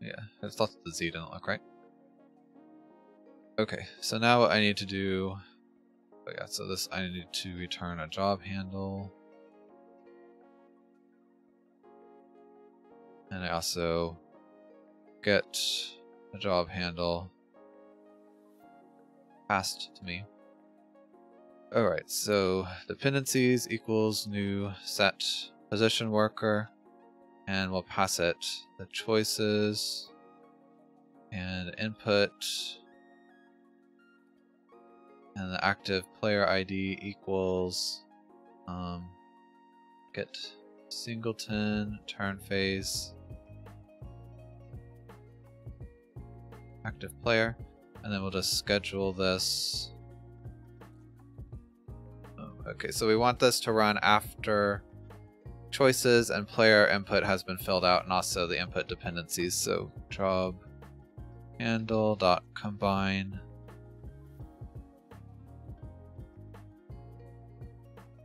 Speaker 1: Yeah, I thought the Z didn't look right. Okay, so now what I need to do... Oh yeah, so this I need to return a job handle. And I also get a job handle passed to me. Alright, so dependencies equals new set position worker, and we'll pass it. The choices and input and the active player ID equals um, get singleton turn phase. Active player and then we'll just schedule this Okay, so we want this to run after choices and player input has been filled out and also the input dependencies. So job handle dot combine.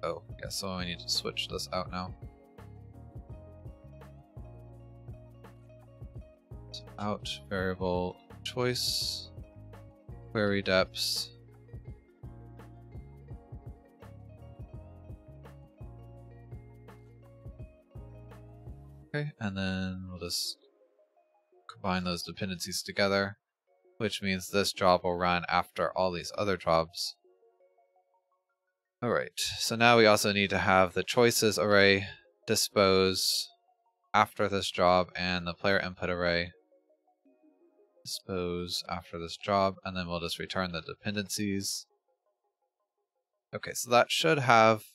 Speaker 1: Oh, yeah, so I need to switch this out now. Out variable choice query depths Okay, and then we'll just combine those dependencies together, which means this job will run after all these other jobs. Alright, so now we also need to have the choices array dispose after this job and the player input array dispose after this job, and then we'll just return the dependencies. Okay, so that should have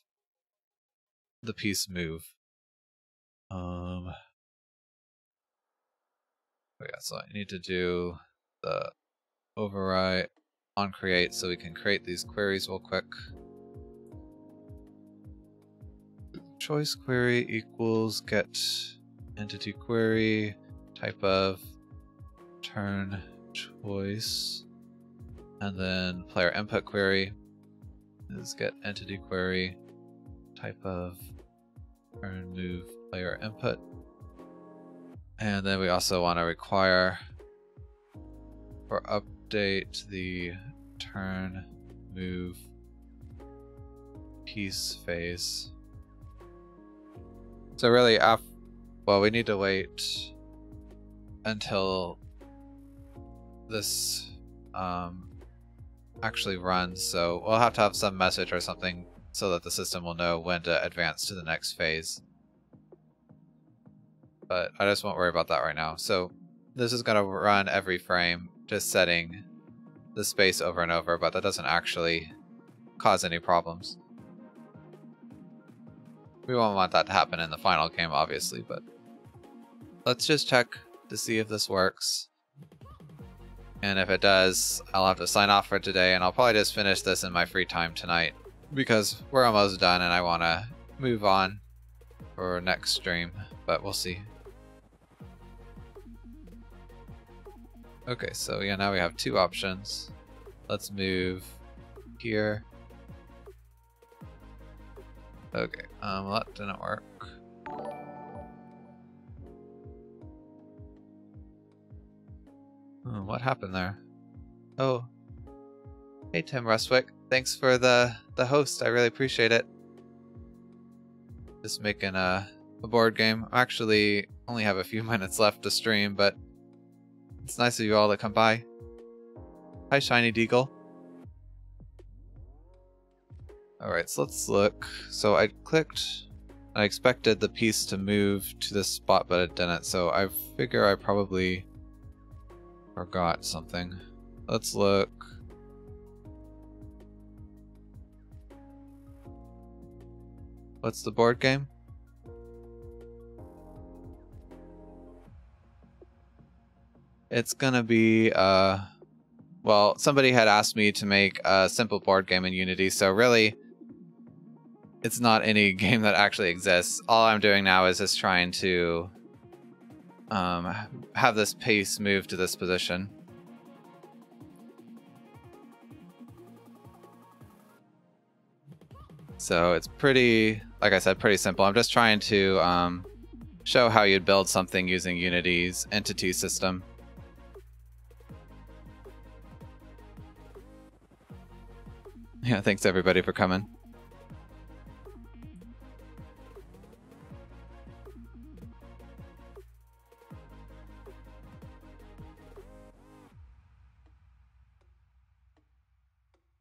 Speaker 1: the piece move. Um, oh yeah, so I need to do the override on create so we can create these queries real quick. Choice query equals get entity query type of turn choice and then player input query is get entity query type of turn move player input. And then we also want to require or update the turn move piece phase. So really, af well, we need to wait until this um, actually runs. So we'll have to have some message or something so that the system will know when to advance to the next phase. But I just won't worry about that right now. So this is going to run every frame, just setting the space over and over, but that doesn't actually cause any problems. We won't want that to happen in the final game, obviously, but let's just check to see if this works. And if it does, I'll have to sign off for today, and I'll probably just finish this in my free time tonight because we're almost done and I want to move on for next stream, but we'll see. Okay, so yeah, now we have two options. Let's move here. Okay, um, well, that didn't work. Oh, what happened there? Oh. Hey, Tim Rustwick. Thanks for the, the host. I really appreciate it. Just making a, a board game. I actually only have a few *laughs* minutes left to stream, but it's nice of you all to come by. Hi, Shiny Deagle. Alright, so let's look. So I clicked, I expected the piece to move to this spot, but it didn't. So I figure I probably forgot something. Let's look. What's the board game? It's gonna be, uh, well, somebody had asked me to make a simple board game in Unity, so really, it's not any *laughs* game that actually exists. All I'm doing now is just trying to um, have this piece move to this position. So it's pretty, like I said, pretty simple. I'm just trying to um, show how you'd build something using Unity's entity system. Yeah, thanks everybody for coming.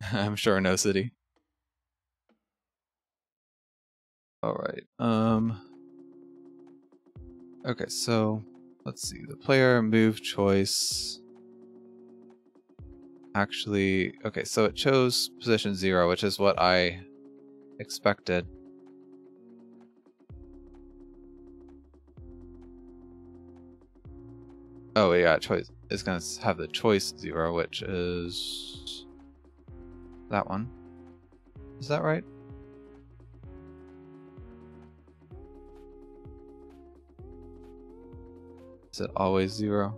Speaker 1: *laughs* I'm sure no city. All right. Um. Okay, so let's see. The player move choice. Actually, okay, so it chose position zero, which is what I expected. Oh yeah, choice is gonna have the choice zero, which is that one. Is that right? Is it always zero?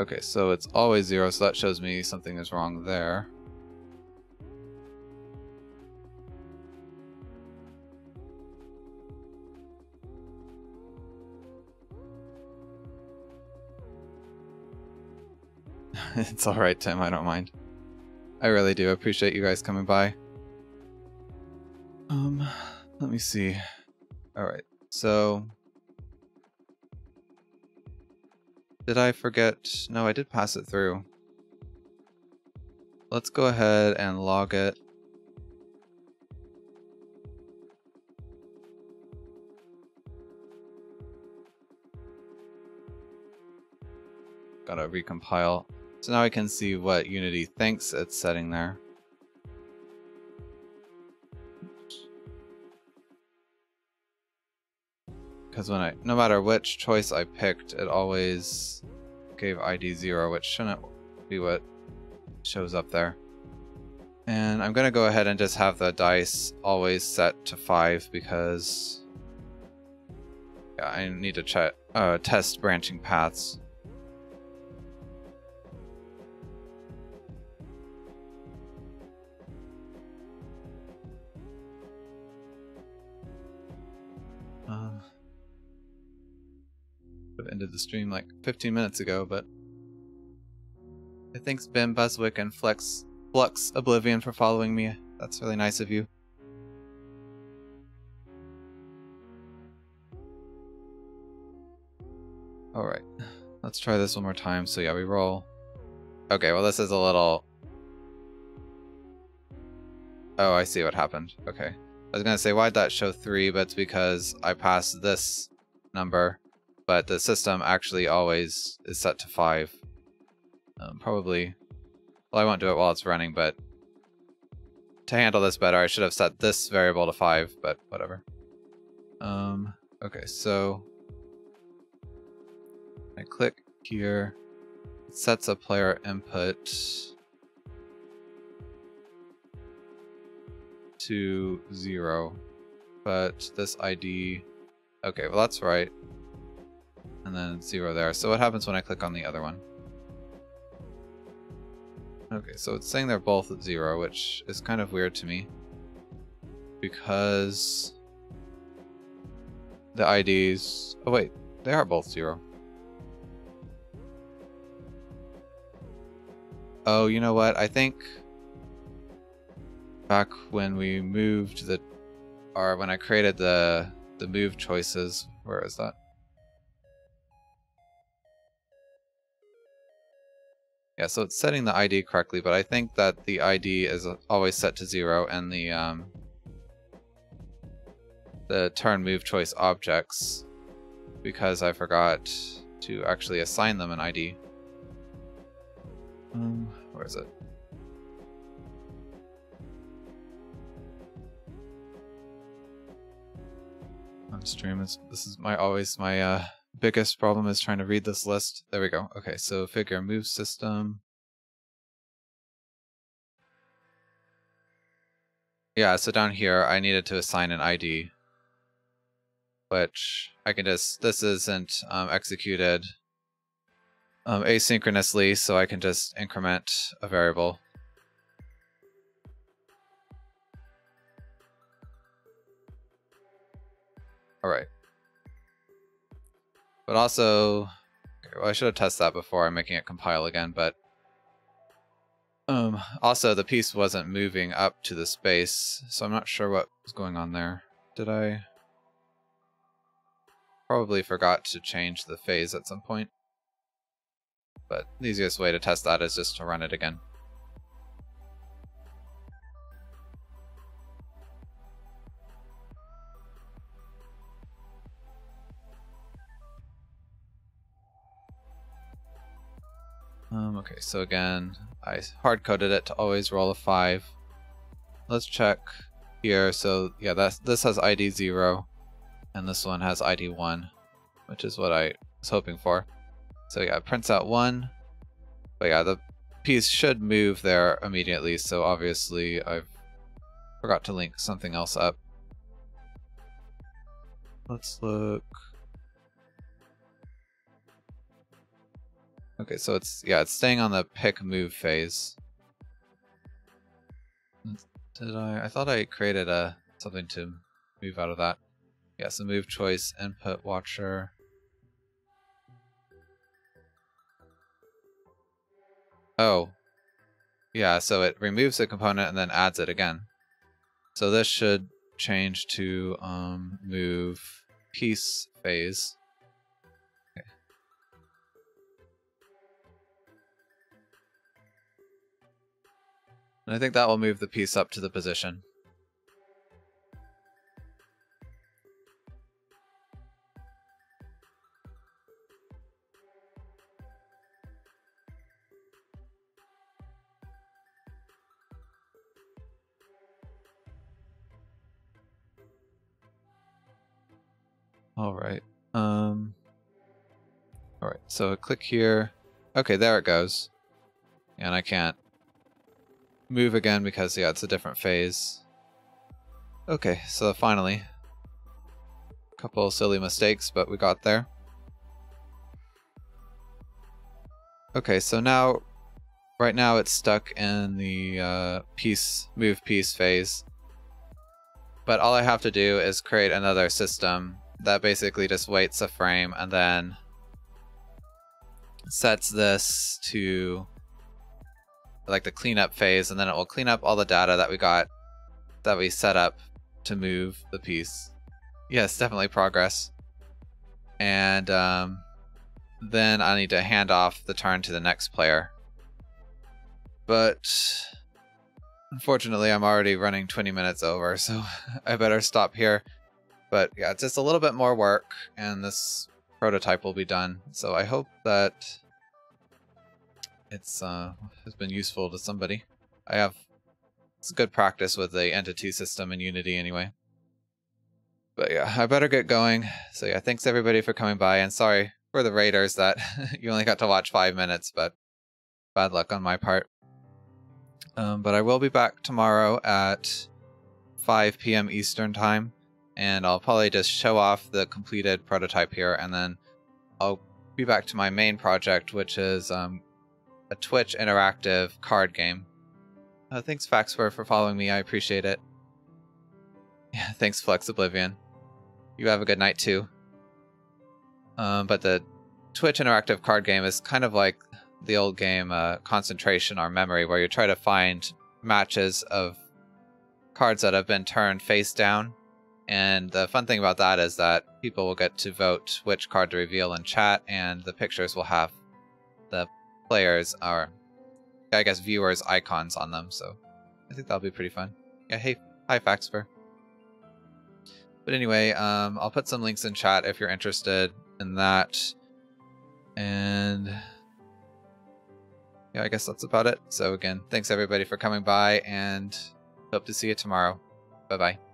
Speaker 1: Okay, so it's always zero, so that shows me something is wrong there. *laughs* it's alright, Tim, I don't mind. I really do appreciate you guys coming by. Um, let me see. Alright, so Did I forget? No, I did pass it through. Let's go ahead and log it. Gotta recompile. So now I can see what Unity thinks it's setting there. Because when I, no matter which choice I picked, it always gave ID 0, which shouldn't be what shows up there. And I'm going to go ahead and just have the dice always set to 5 because yeah, I need to check, uh, test branching paths. The stream like 15 minutes ago, but thanks Ben Buswick and Flex Flux Oblivion for following me. That's really nice of you. Alright, let's try this one more time. So yeah, we roll. Okay, well this is a little... Oh, I see what happened. Okay. I was gonna say, why'd that show three? But it's because I passed this number, but the system actually always is set to five. Um, probably, well, I won't do it while it's running, but to handle this better, I should have set this variable to five, but whatever. Um, okay, so I click here, it sets a player input to zero, but this ID, okay, well that's right. And then zero there. So what happens when I click on the other one? Okay, so it's saying they're both at zero, which is kind of weird to me. Because the IDs, oh wait, they are both zero. Oh, you know what? I think back when we moved the, or when I created the the move choices, where is that? Yeah, so it's setting the ID correctly, but I think that the ID is always set to zero and the um, the turn move choice objects because I forgot to actually assign them an ID. Um, where is it? On stream, is this is my always my uh, biggest problem is trying to read this list. There we go. Okay, so figure move system. Yeah, so down here I needed to assign an ID, which I can just, this isn't um, executed um, asynchronously, so I can just increment a variable. All right. But also, well, I should have tested that before I'm making it compile again, but um, also the piece wasn't moving up to the space, so I'm not sure what was going on there. Did I? Probably forgot to change the phase at some point. But the easiest way to test that is just to run it again. Um, okay, so again, I hard-coded it to always roll a 5. Let's check here. So yeah, that's, this has ID 0, and this one has ID 1, which is what I was hoping for. So yeah, it prints out 1. But yeah, the piece should move there immediately, so obviously I've forgot to link something else up. Let's look... Okay, so it's, yeah, it's staying on the pick move phase. Did I, I thought I created a, something to move out of that. Yeah, so move choice, input watcher. Oh. Yeah, so it removes the component and then adds it again. So this should change to um, move piece phase. And I think that will move the piece up to the position. All right. Um. All right. So click here. Okay, there it goes. And I can't move again because, yeah, it's a different phase. Okay, so finally. A couple silly mistakes, but we got there. Okay, so now, right now it's stuck in the uh, piece, move piece phase. But all I have to do is create another system that basically just waits a frame and then sets this to like the cleanup phase, and then it will clean up all the data that we got that we set up to move the piece. Yes, definitely progress. And um, then I need to hand off the turn to the next player. But unfortunately, I'm already running 20 minutes over, *laughs* so I better stop here. But yeah, it's just a little bit more work, and this prototype will be done. So I hope that it's uh, has been useful to somebody. I have it's good practice with the entity system in Unity anyway. But yeah, I better get going. So yeah, thanks everybody for coming by, and sorry for the Raiders that *laughs* you only got to watch five minutes, but bad luck on my part. Um, but I will be back tomorrow at 5 p.m. Eastern Time, and I'll probably just show off the completed prototype here, and then I'll be back to my main project, which is um, a Twitch interactive card game. Uh, thanks, Faxfer, for following me. I appreciate it. *laughs* Yeah, thanks, Flex Oblivion. You have a good night too. Um, but the Twitch interactive card game is kind of like the old game uh, Concentration or Memory, where you try to find matches of cards that have been turned face down. And the fun thing about that is that people will get to vote which card to reveal in chat, and the pictures will have players are, I guess, viewers' icons on them. So I think that'll be pretty fun. Yeah, hey, hi, Faxfer. But anyway, um, I'll put some links in chat if you're interested in that. And yeah, I guess that's about it. So again, thanks everybody for coming by and hope to see you tomorrow. Bye bye.